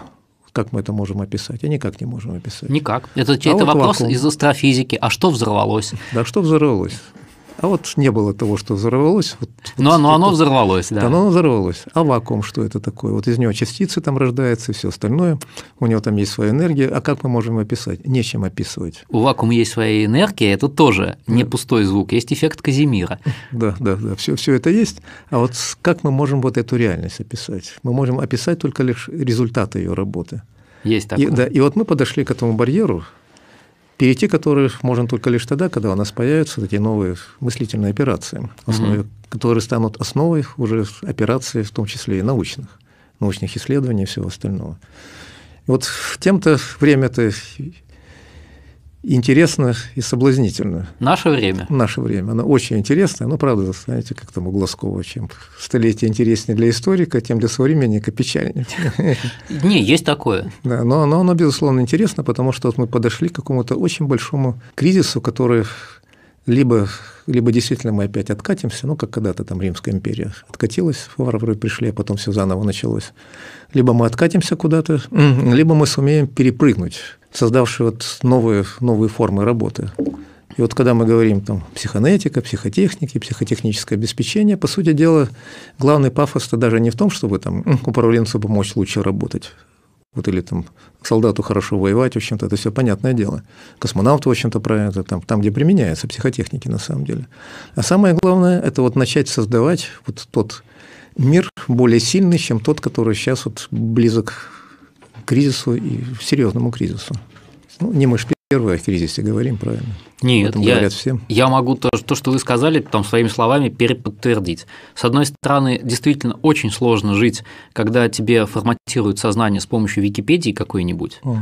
Как мы это можем описать? А никак не можем описать. Никак. Это, а это вот вопрос вакуум. из астрофизики. А что взорвалось? Да, что взорвалось? А вот не было того, что взорвалось. Вот, но, вот, но оно взорвалось, да. Да, оно взорвалось. А вакуум что это такое? Вот из него частицы там рождаются и все остальное. У него там есть своя энергия. А как мы можем описать? Нечем описывать. У вакуума есть своя энергия, это тоже не пустой звук, есть эффект Казимира. Да, да, да, все, все это есть. А вот как мы можем вот эту реальность описать? Мы можем описать только лишь результаты ее работы. Есть такое. И, да, и вот мы подошли к этому барьеру, перейти которые можно только лишь тогда, когда у нас появятся такие новые мыслительные операции, основе, угу. которые станут основой уже операций, в том числе и научных, научных исследований и всего остального. И вот тем-то время-то интересно и соблазнительно. Наше время. Наше время. Оно очень интересно. Но, правда, знаете, как там у Глазкова, чем столетие интереснее для историка, тем для современника печальнее. Не, есть такое. Да, но оно, оно, безусловно, интересно, потому что вот мы подошли к какому-то очень большому кризису, который либо, либо действительно мы опять откатимся, ну, как когда-то там Римская империя откатилась, варвары пришли, а потом все заново началось. Либо мы откатимся куда-то, либо мы сумеем перепрыгнуть создавший вот новые, новые формы работы. И вот когда мы говорим там психонетика, психотехники, психотехническое обеспечение, по сути дела, главный пафос-то даже не в том, чтобы там управленцу помочь лучше работать, вот или там солдату хорошо воевать, в общем-то, это все понятное дело. Космонавту, в общем-то, про это там, там, где применяются психотехники на самом деле. А самое главное, это вот начать создавать вот тот мир более сильный, чем тот, который сейчас вот близок кризису и серьезному кризису. Ну, не мы же первые о кризисе говорим, правильно? Нет, я, всем. я могу то, то, что вы сказали, там, своими словами переподтвердить. С одной стороны, действительно очень сложно жить, когда тебе форматируют сознание с помощью Википедии какой-нибудь, угу.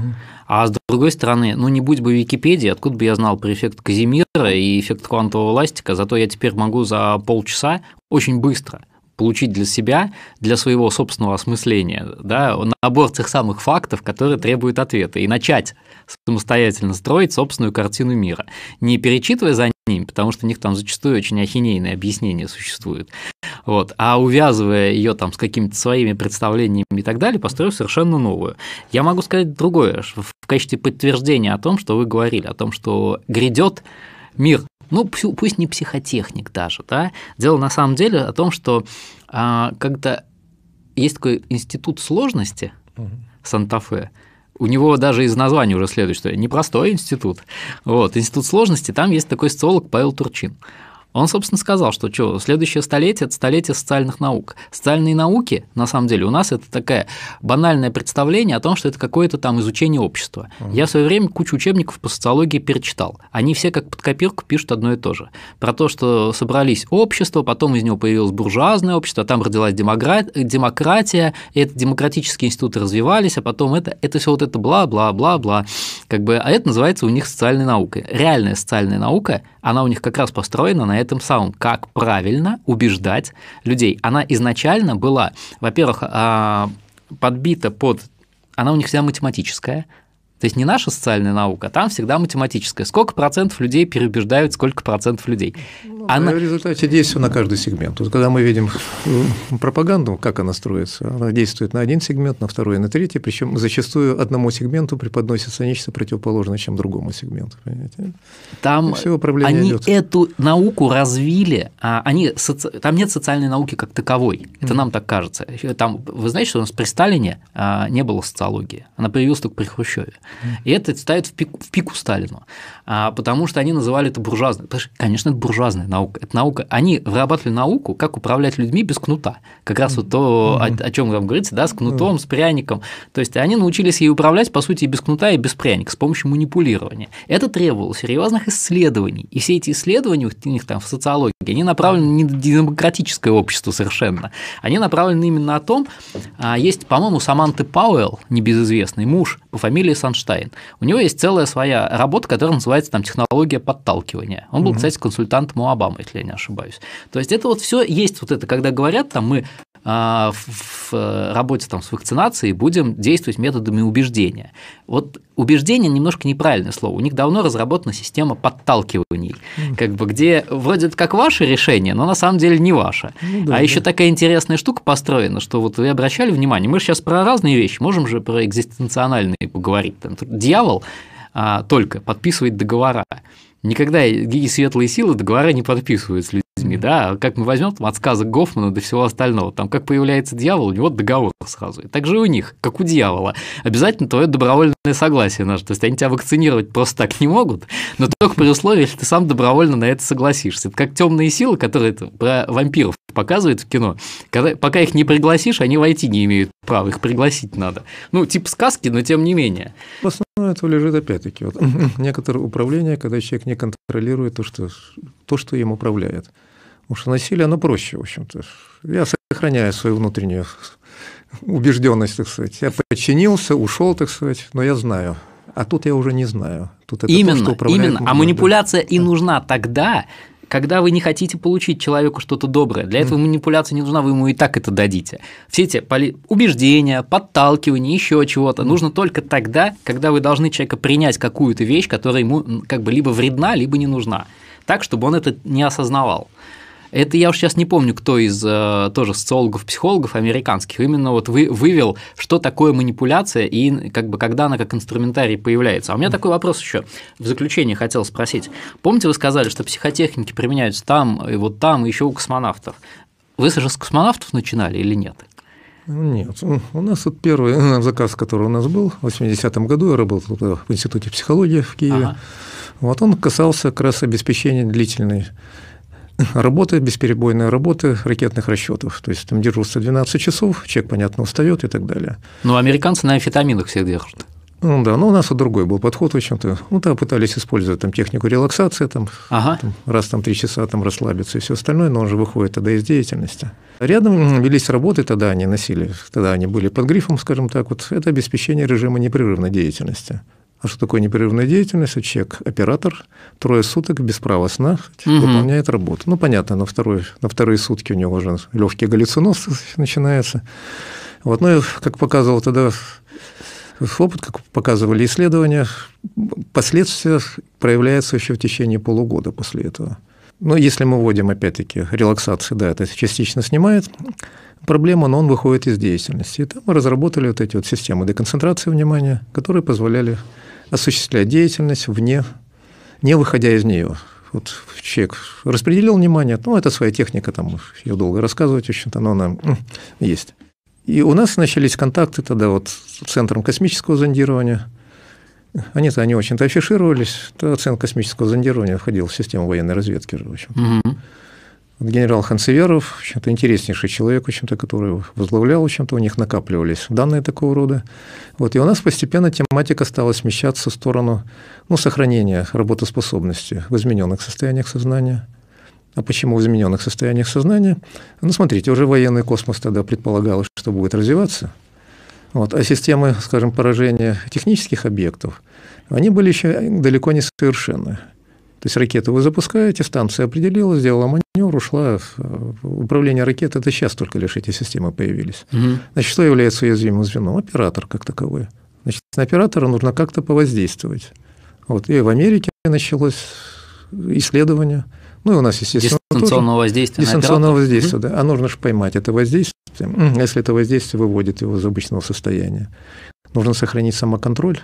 а с другой стороны, ну не будь бы Википедии, откуда бы я знал про эффект Казимира и эффект квантового ластика, зато я теперь могу за полчаса очень быстро получить для себя, для своего собственного осмысления, да, набор тех самых фактов, которые требуют ответа, и начать самостоятельно строить собственную картину мира, не перечитывая за ним, потому что у них там зачастую очень ахинейные объяснения существуют, вот, а увязывая ее там с какими-то своими представлениями и так далее, построив совершенно новую. Я могу сказать другое, в качестве подтверждения о том, что вы говорили, о том, что грядет мир ну пусть не психотехник даже, да, дело на самом деле о том, что а, когда есть такой институт сложности угу. Санта-Фе, у него даже из названия уже следует, что непростой институт. Вот, институт сложности, там есть такой социолог Павел Турчин. Он, собственно, сказал, что что, следующее столетие – это столетие социальных наук. Социальные науки, на самом деле, у нас это такое банальное представление о том, что это какое-то там изучение общества. Uh-huh. Я в свое время кучу учебников по социологии перечитал. Они все как под копирку пишут одно и то же. Про то, что собрались общества, потом из него появилось буржуазное общество, там родилась демократия, и это демократические институты развивались, а потом это, это все вот это бла-бла-бла-бла. Как бы, а это называется у них социальной наукой. Реальная социальная наука, она у них как раз построена на этом самом, как правильно убеждать людей. Она изначально была, во-первых, а, подбита под... Она у них вся математическая, То есть не наша социальная наука, а там всегда математическая. Сколько процентов людей переубеждают, сколько процентов людей. Ну, она... В результате действия на каждый сегмент. Вот когда мы видим э, пропаганду, как она строится, она действует на один сегмент, на второй, на третий, причем зачастую одному сегменту преподносится нечто противоположное, чем другому сегменту. Понимаете? Там они идет. эту науку развили, а они, там нет социальной науки как таковой, это mm. нам так кажется. Там, вы знаете, что у нас при Сталине а, не было социологии, она появилась только при Хрущеве. И это ставит в пику, в пику Сталину, а, потому что они называли это буржуазной. Конечно, это буржуазная наука. Это наука. Они вырабатывали науку, как управлять людьми без кнута. Как раз вот то, о, о чем вам говорите, да, с кнутом, с пряником. То есть они научились ей управлять, по сути, и без кнута, и без пряника, с помощью манипулирования. Это требовало серьезных исследований. И все эти исследования у них там в социологии, они направлены не на демократическое общество совершенно. Они направлены именно на том, а, есть, по-моему, Саманты Пауэлл, небезызвестный муж по фамилии Санштайн. У него есть целая своя работа, которая называется там технология подталкивания. Он был, кстати, консультантом у Обамы, если я не ошибаюсь. То есть это вот все есть вот это, когда говорят там мы в работе там, с вакцинацией будем действовать методами убеждения. Вот убеждение немножко неправильное слово. У них давно разработана система подталкиваний, как бы, где вроде как ваше решение, но на самом деле не ваше. Ну, да, а да. еще такая интересная штука построена, что вот вы обращали внимание, мы же сейчас про разные вещи, можем же про экзистенциональные поговорить. Там, дьявол а, только подписывает договора. Никогда и светлые силы договора не подписывают с людьми, да, как мы возьмем там, от сказок Гофмана до всего остального, там как появляется дьявол, у него договор сразу. И так же у них, как у дьявола, обязательно твое добровольное согласие наше, то есть они тебя вакцинировать просто так не могут, но только при условии, если ты сам добровольно на это согласишься. Это как темные силы, которые про вампиров показывают в кино, когда, пока их не пригласишь, они войти не имеют права, их пригласить надо. Ну, типа сказки, но тем не менее. В основном это лежит опять-таки. Вот, некоторое управление, когда человек не контролирует то, что, то, что им управляет. Потому что насилие, оно проще, в общем-то. Я сохраняю свою внутреннюю убежденность, так сказать. Я подчинился, ушел, так сказать, но я знаю. А тут я уже не знаю. Тут это именно, то, именно. А манипуляция и нужна тогда, когда вы не хотите получить человеку что-то доброе. Для этого манипуляция не нужна, вы ему и так это дадите. Все эти убеждения, подталкивания, еще чего-то нужно только тогда, когда вы должны человека принять какую-то вещь, которая ему как бы либо вредна, либо не нужна. Так, чтобы он это не осознавал. Это я уж сейчас не помню, кто из э, тоже социологов, психологов американских именно вот вы, вывел, что такое манипуляция и как бы когда она как инструментарий появляется. А у меня такой вопрос еще в заключение хотел спросить. Помните, вы сказали, что психотехники применяются там и вот там, и еще у космонавтов. Вы же с космонавтов начинали или нет? Нет, у нас вот первый заказ, который у нас был в 80-м году, я работал в Институте психологии в Киеве. Ага. Вот он касался как раз обеспечения длительной работы, бесперебойной работы ракетных расчетов. То есть там дежурство 12 часов, человек, понятно, устает и так далее. Ну, американцы на амфетаминах всех держат. Ну да, но у нас вот другой был подход, в общем-то. Ну, там пытались использовать там, технику релаксации, там, ага. там, раз там три часа там расслабиться и все остальное, но он же выходит тогда из деятельности. Рядом велись работы, тогда они носили, тогда они были под грифом, скажем так, вот это обеспечение режима непрерывной деятельности. А что такое непрерывная деятельность? Человек, оператор, трое суток без права сна угу. выполняет работу. Ну, понятно, на, второй, на вторые сутки у него уже легкие галлюцинации начинаются. Вот, ну, и, как показывал тогда опыт, как показывали исследования, последствия проявляются еще в течение полугода после этого. Но если мы вводим, опять-таки, релаксацию, да, это частично снимает проблему, но он выходит из деятельности. И там мы разработали вот эти вот системы деконцентрации внимания, которые позволяли осуществлять деятельность вне, не выходя из нее. Вот человек распределил внимание, ну, это своя техника, там, ее долго рассказывать, в общем-то, но она есть. И у нас начались контакты тогда вот с Центром космического зондирования. Они-то они очень-то афишировались. Тогда Центр космического зондирования входил в систему военной разведки. В общем. Угу генерал Ханцеверов, в общем-то, интереснейший человек, в общем-то, который возглавлял, в общем-то, у них накапливались данные такого рода. Вот, и у нас постепенно тематика стала смещаться в сторону ну, сохранения работоспособности в измененных состояниях сознания. А почему в измененных состояниях сознания? Ну, смотрите, уже военный космос тогда предполагалось, что будет развиваться. Вот, а системы, скажем, поражения технических объектов, они были еще далеко не совершенны. То есть ракету вы запускаете, станция определила, сделала маневр, ушла. Управление ракетой – это сейчас только лишь эти системы появились. Угу. Значит, что является уязвимым звеном? Оператор как таковой. Значит, на оператора нужно как-то повоздействовать. Вот. И в Америке началось исследование. Ну и у нас, естественно, дистанционного тоже, воздействия. Дистанционного воздействия, да. А нужно же поймать это воздействие. Если это воздействие выводит его из обычного состояния, нужно сохранить самоконтроль.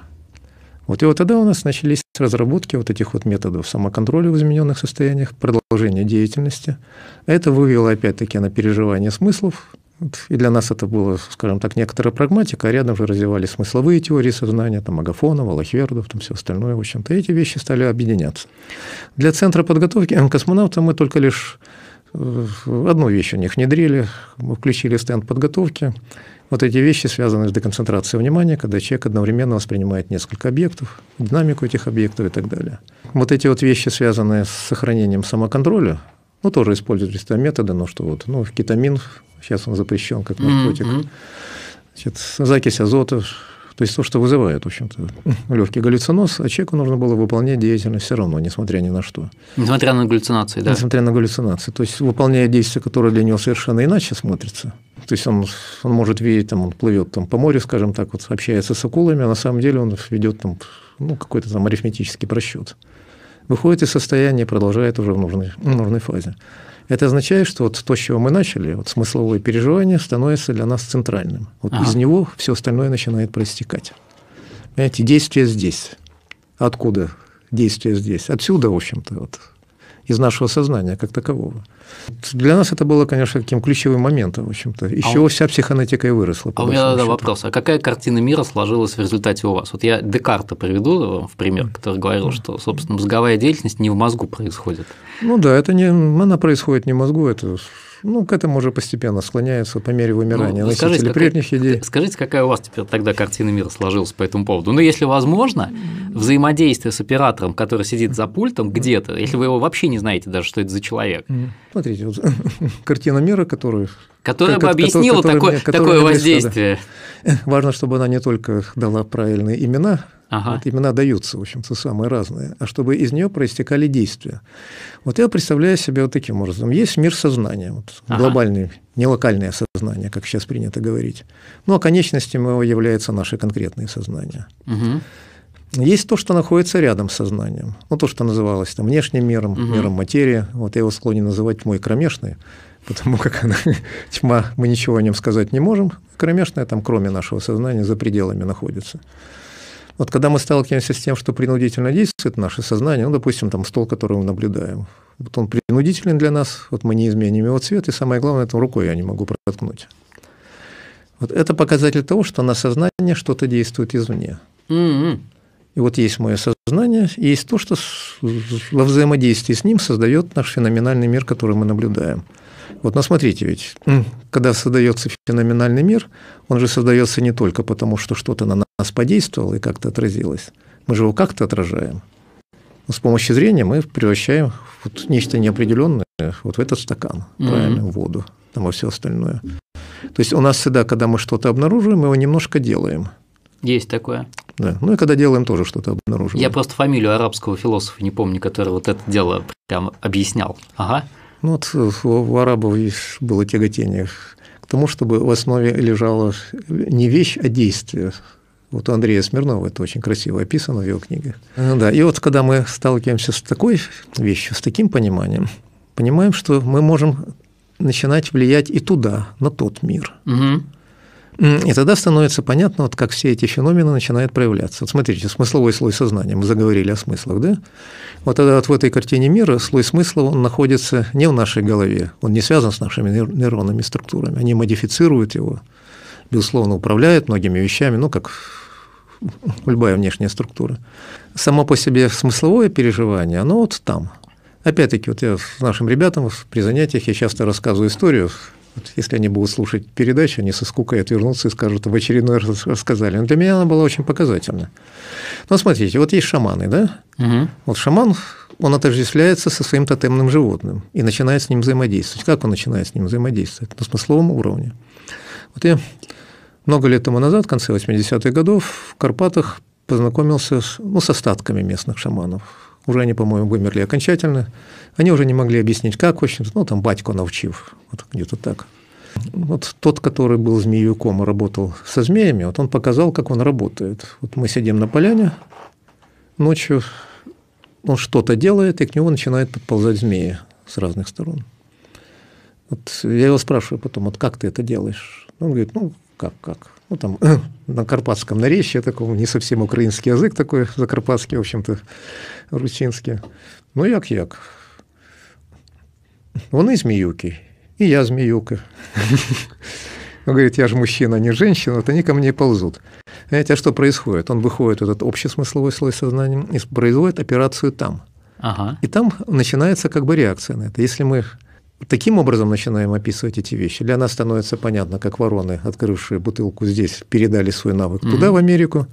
Вот и вот тогда у нас начались разработки вот этих вот методов самоконтроля в измененных состояниях, продолжения деятельности. Это вывело опять-таки на переживание смыслов, и для нас это было, скажем так, некоторая прагматика, а рядом же развивались смысловые теории сознания, там Агафонова, Лохвердов, там все остальное, в общем-то, эти вещи стали объединяться. Для Центра подготовки космонавтов мы только лишь э, одну вещь у них внедрили, мы включили стенд подготовки. Вот эти вещи связаны с деконцентрацией внимания, когда человек одновременно воспринимает несколько объектов, динамику этих объектов и так далее. Вот эти вот вещи, связанные с сохранением самоконтроля, ну, тоже используют методы, но что вот, ну, кетамин Сейчас он запрещен как наркотик. Mm-hmm. Значит, закись азота, то есть то, что вызывает, в общем-то, легкий галлюциноз, а человеку нужно было выполнять деятельность все равно, несмотря ни на что. Несмотря на галлюцинации, да? Несмотря на галлюцинации. То есть, выполняя действия, которые для него совершенно иначе смотрятся. То есть, он, он может видеть, там, он плывет там, по морю, скажем так, вот, общается с акулами, а на самом деле он ведет там, ну, какой-то там арифметический просчет. Выходит из состояния и продолжает уже в нужной, в нужной фазе. Это означает, что вот то, с чего мы начали, вот смысловое переживание становится для нас центральным. Вот ага. из него все остальное начинает проистекать. Понимаете, действие здесь. Откуда действие здесь? Отсюда, в общем-то, вот, из нашего сознания как такового. Для нас это было, конечно, таким ключевым моментом, в общем-то. Из а чего вся психонетика и выросла. А у меня тогда вопрос, а какая картина мира сложилась в результате у вас? Вот я Декарта приведу в пример, который говорил, что, собственно, мозговая деятельность не в мозгу происходит. Ну да, это не, она происходит не в мозгу, это ну, к этому уже постепенно склоняется по мере вымирания ну, носителей скажите, прежних какая, идей. Скажите, какая у вас теперь тогда картина мира сложилась по этому поводу? Ну, если возможно, взаимодействие с оператором, который сидит за пультом где-то, если вы его вообще не знаете даже, что это за человек. Смотрите, вот картина мира, которую… Которая бы объяснила такое, такое воздействие. Важно, чтобы она не только дала правильные имена, Ага. Вот имена даются, в общем-то, самые разные, а чтобы из нее проистекали действия. Вот я представляю себе вот таким образом. Есть мир сознания, вот, ага. глобальный, не локальное сознание, как сейчас принято говорить. Ну, а конечностью его является наше конкретное сознание. Угу. Есть то, что находится рядом с сознанием. Ну, то, что называлось там, внешним миром, угу. миром материи. Вот я его склонен называть тьмой кромешной, потому как она, тьма, мы ничего о нем сказать не можем. Кромешная там, кроме нашего сознания, за пределами находится. Вот когда мы сталкиваемся с тем, что принудительно действует наше сознание, ну, допустим, там стол, который мы наблюдаем, вот он принудителен для нас, вот мы не изменим его цвет, и самое главное, это рукой я не могу проткнуть. Вот это показатель того, что на сознание что-то действует извне. Mm-hmm. И вот есть мое сознание, и есть то, что во взаимодействии с ним создает наш феноменальный мир, который мы наблюдаем. Вот, но смотрите, ведь когда создается феноменальный мир, он же создается не только потому, что что-то на нас подействовало и как-то отразилось. Мы же его как-то отражаем. Но с помощью зрения мы превращаем вот нечто неопределенное вот в этот стакан, mm-hmm. правильно, в воду, там и все остальное. То есть у нас всегда, когда мы что-то обнаруживаем, мы его немножко делаем. Есть такое. Да. Ну и когда делаем, тоже что-то обнаруживаем. Я просто фамилию арабского философа не помню, который вот это дело прям объяснял. Ага. Ну вот у арабов было тяготение к тому, чтобы в основе лежала не вещь, а действие. Вот у Андрея Смирнова это очень красиво описано в его книге. Да, и вот когда мы сталкиваемся с такой вещью, с таким пониманием, понимаем, что мы можем начинать влиять и туда, на тот мир. Угу. И тогда становится понятно, вот как все эти феномены начинают проявляться. Вот смотрите, смысловой слой сознания, мы заговорили о смыслах, да? Вот тогда вот в этой картине мира слой смысла, он находится не в нашей голове, он не связан с нашими нейронными структурами, они модифицируют его, безусловно, управляют многими вещами, ну, как любая внешняя структура. Само по себе смысловое переживание, оно вот там. Опять-таки, вот я с нашим ребятам при занятиях я часто рассказываю историю вот если они будут слушать передачу, они со скукой отвернутся и скажут, в очередной раз рассказали. Но для меня она была очень показательна. Ну, смотрите, вот есть шаманы, да? Угу. Вот шаман, он отождествляется со своим тотемным животным и начинает с ним взаимодействовать. Как он начинает с ним взаимодействовать? На смысловом уровне. Вот я много лет тому назад, в конце 80-х годов, в Карпатах познакомился с, ну, с остатками местных шаманов. Уже они, по-моему, вымерли окончательно. Они уже не могли объяснить, как, в общем ну, там, батько навчив, вот где-то так. Вот тот, который был змеюком и работал со змеями, вот он показал, как он работает. Вот мы сидим на поляне ночью, он что-то делает, и к нему начинает подползать змеи с разных сторон. Вот я его спрашиваю потом, вот как ты это делаешь? Он говорит, ну, как, как? Ну, там, на карпатском наречии, таком не совсем украинский язык такой, закарпатский, в общем-то, русинский. Ну, як-як. Вони змеюки, и я змеюка. Он говорит, я же мужчина, а не женщина, вот они ко мне ползут. Знаете, а что происходит? Он выходит, этот общий смысловой слой сознания, и производит операцию там. Ага. И там начинается как бы реакция на это. Если мы таким образом начинаем описывать эти вещи, для нас становится понятно, как вороны, открывшие бутылку здесь, передали свой навык угу. туда, в Америку,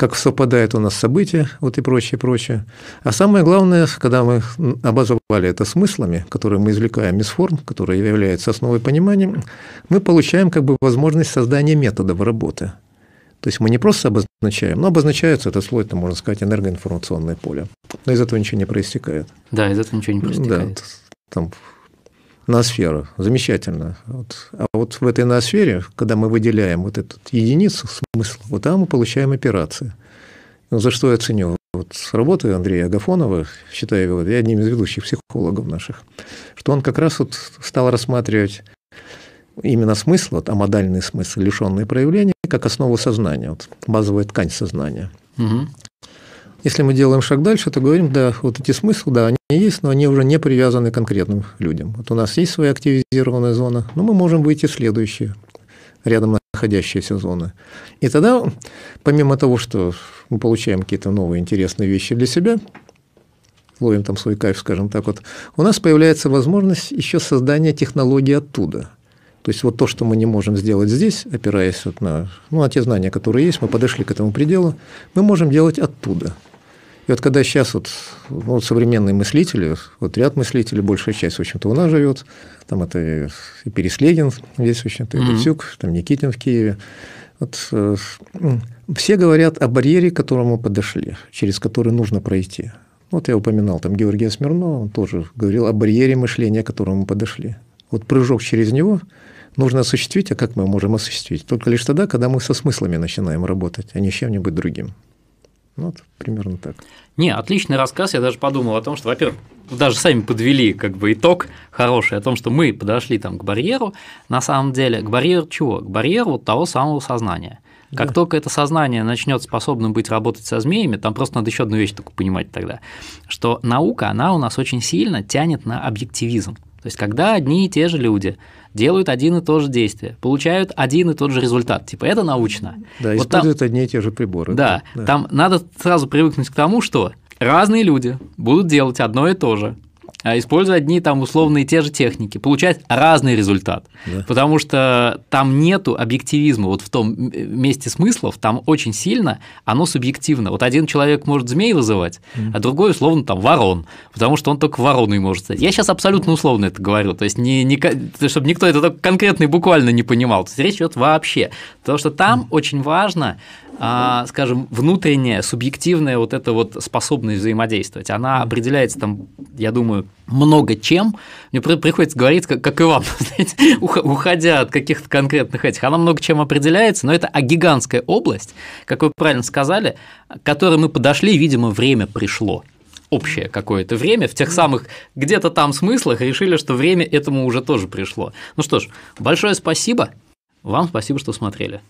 как совпадает у нас события, вот и прочее, прочее. А самое главное, когда мы образовали это смыслами, которые мы извлекаем из форм, которые являются основой понимания, мы получаем как бы возможность создания методов работы. То есть мы не просто обозначаем, но обозначается это слой, это, можно сказать, энергоинформационное поле. Но из этого ничего не проистекает. Да, из этого ничего не проистекает. Да, там ноосфера. Замечательно. Вот. А вот в этой ноосфере, когда мы выделяем вот эту единицу смысла, вот там мы получаем операции. Ну, за что я ценю вот с работы Андрея Агафонова, считаю его я одним из ведущих психологов наших, что он как раз вот стал рассматривать именно смысл, вот, амодальный смысл, лишенные проявления, как основу сознания, вот, базовая ткань сознания. Угу. Если мы делаем шаг дальше, то говорим, да, вот эти смыслы, да, они есть, но они уже не привязаны к конкретным людям. Вот у нас есть своя активизированная зона, но мы можем выйти в следующие, рядом находящиеся зоны. И тогда, помимо того, что мы получаем какие-то новые интересные вещи для себя, ловим там свой кайф, скажем так, вот, у нас появляется возможность еще создания технологий оттуда – то есть вот то, что мы не можем сделать здесь, опираясь вот на, ну, на те знания, которые есть, мы подошли к этому пределу, мы можем делать оттуда. И вот когда сейчас вот, вот современные мыслители, вот ряд мыслителей, большая часть, в общем-то, у нас живет, там это и Переслегин здесь, в общем-то, и mm там Никитин в Киеве, вот, э, все говорят о барьере, к которому подошли, через который нужно пройти. Вот я упоминал там Георгия Смирнова, он тоже говорил о барьере мышления, к которому мы подошли. Вот прыжок через него нужно осуществить, а как мы можем осуществить? Только лишь тогда, когда мы со смыслами начинаем работать, а не с чем-нибудь другим. Ну, вот примерно так. Не, отличный рассказ. Я даже подумал о том, что, во-первых, даже сами подвели как бы итог хороший о том, что мы подошли там к барьеру, на самом деле, к барьеру чего? К барьеру вот того самого сознания. Как да. только это сознание начнет способным быть работать со змеями, там просто надо еще одну вещь только понимать тогда, что наука, она у нас очень сильно тянет на объективизм. То есть, когда одни и те же люди делают один и то же действие, получают один и тот же результат. Типа это научно. Да, вот используют там, одни и те же приборы. Да, да, там надо сразу привыкнуть к тому, что разные люди будут делать одно и то же, используя одни там условные те же техники, получать разный результат. Да. Потому что там нету объективизма. Вот в том месте смыслов там очень сильно оно субъективно. Вот один человек может змей вызывать, mm. а другой условно там ворон, потому что он только вороной может стать. Я сейчас абсолютно условно это говорю, то есть не, не, чтобы никто это так конкретно и буквально не понимал. То есть речь идет вообще. Потому что там mm. очень важно а, скажем, внутренняя, субъективная вот эта вот способность взаимодействовать, она определяется там, я думаю, много чем. Мне приходится говорить, как, как и вам, знаете, уходя от каких-то конкретных этих, она много чем определяется, но это гигантская область, как вы правильно сказали, к которой мы подошли, видимо, время пришло общее какое-то время, в тех самых где-то там смыслах решили, что время этому уже тоже пришло. Ну что ж, большое спасибо. Вам спасибо, что смотрели.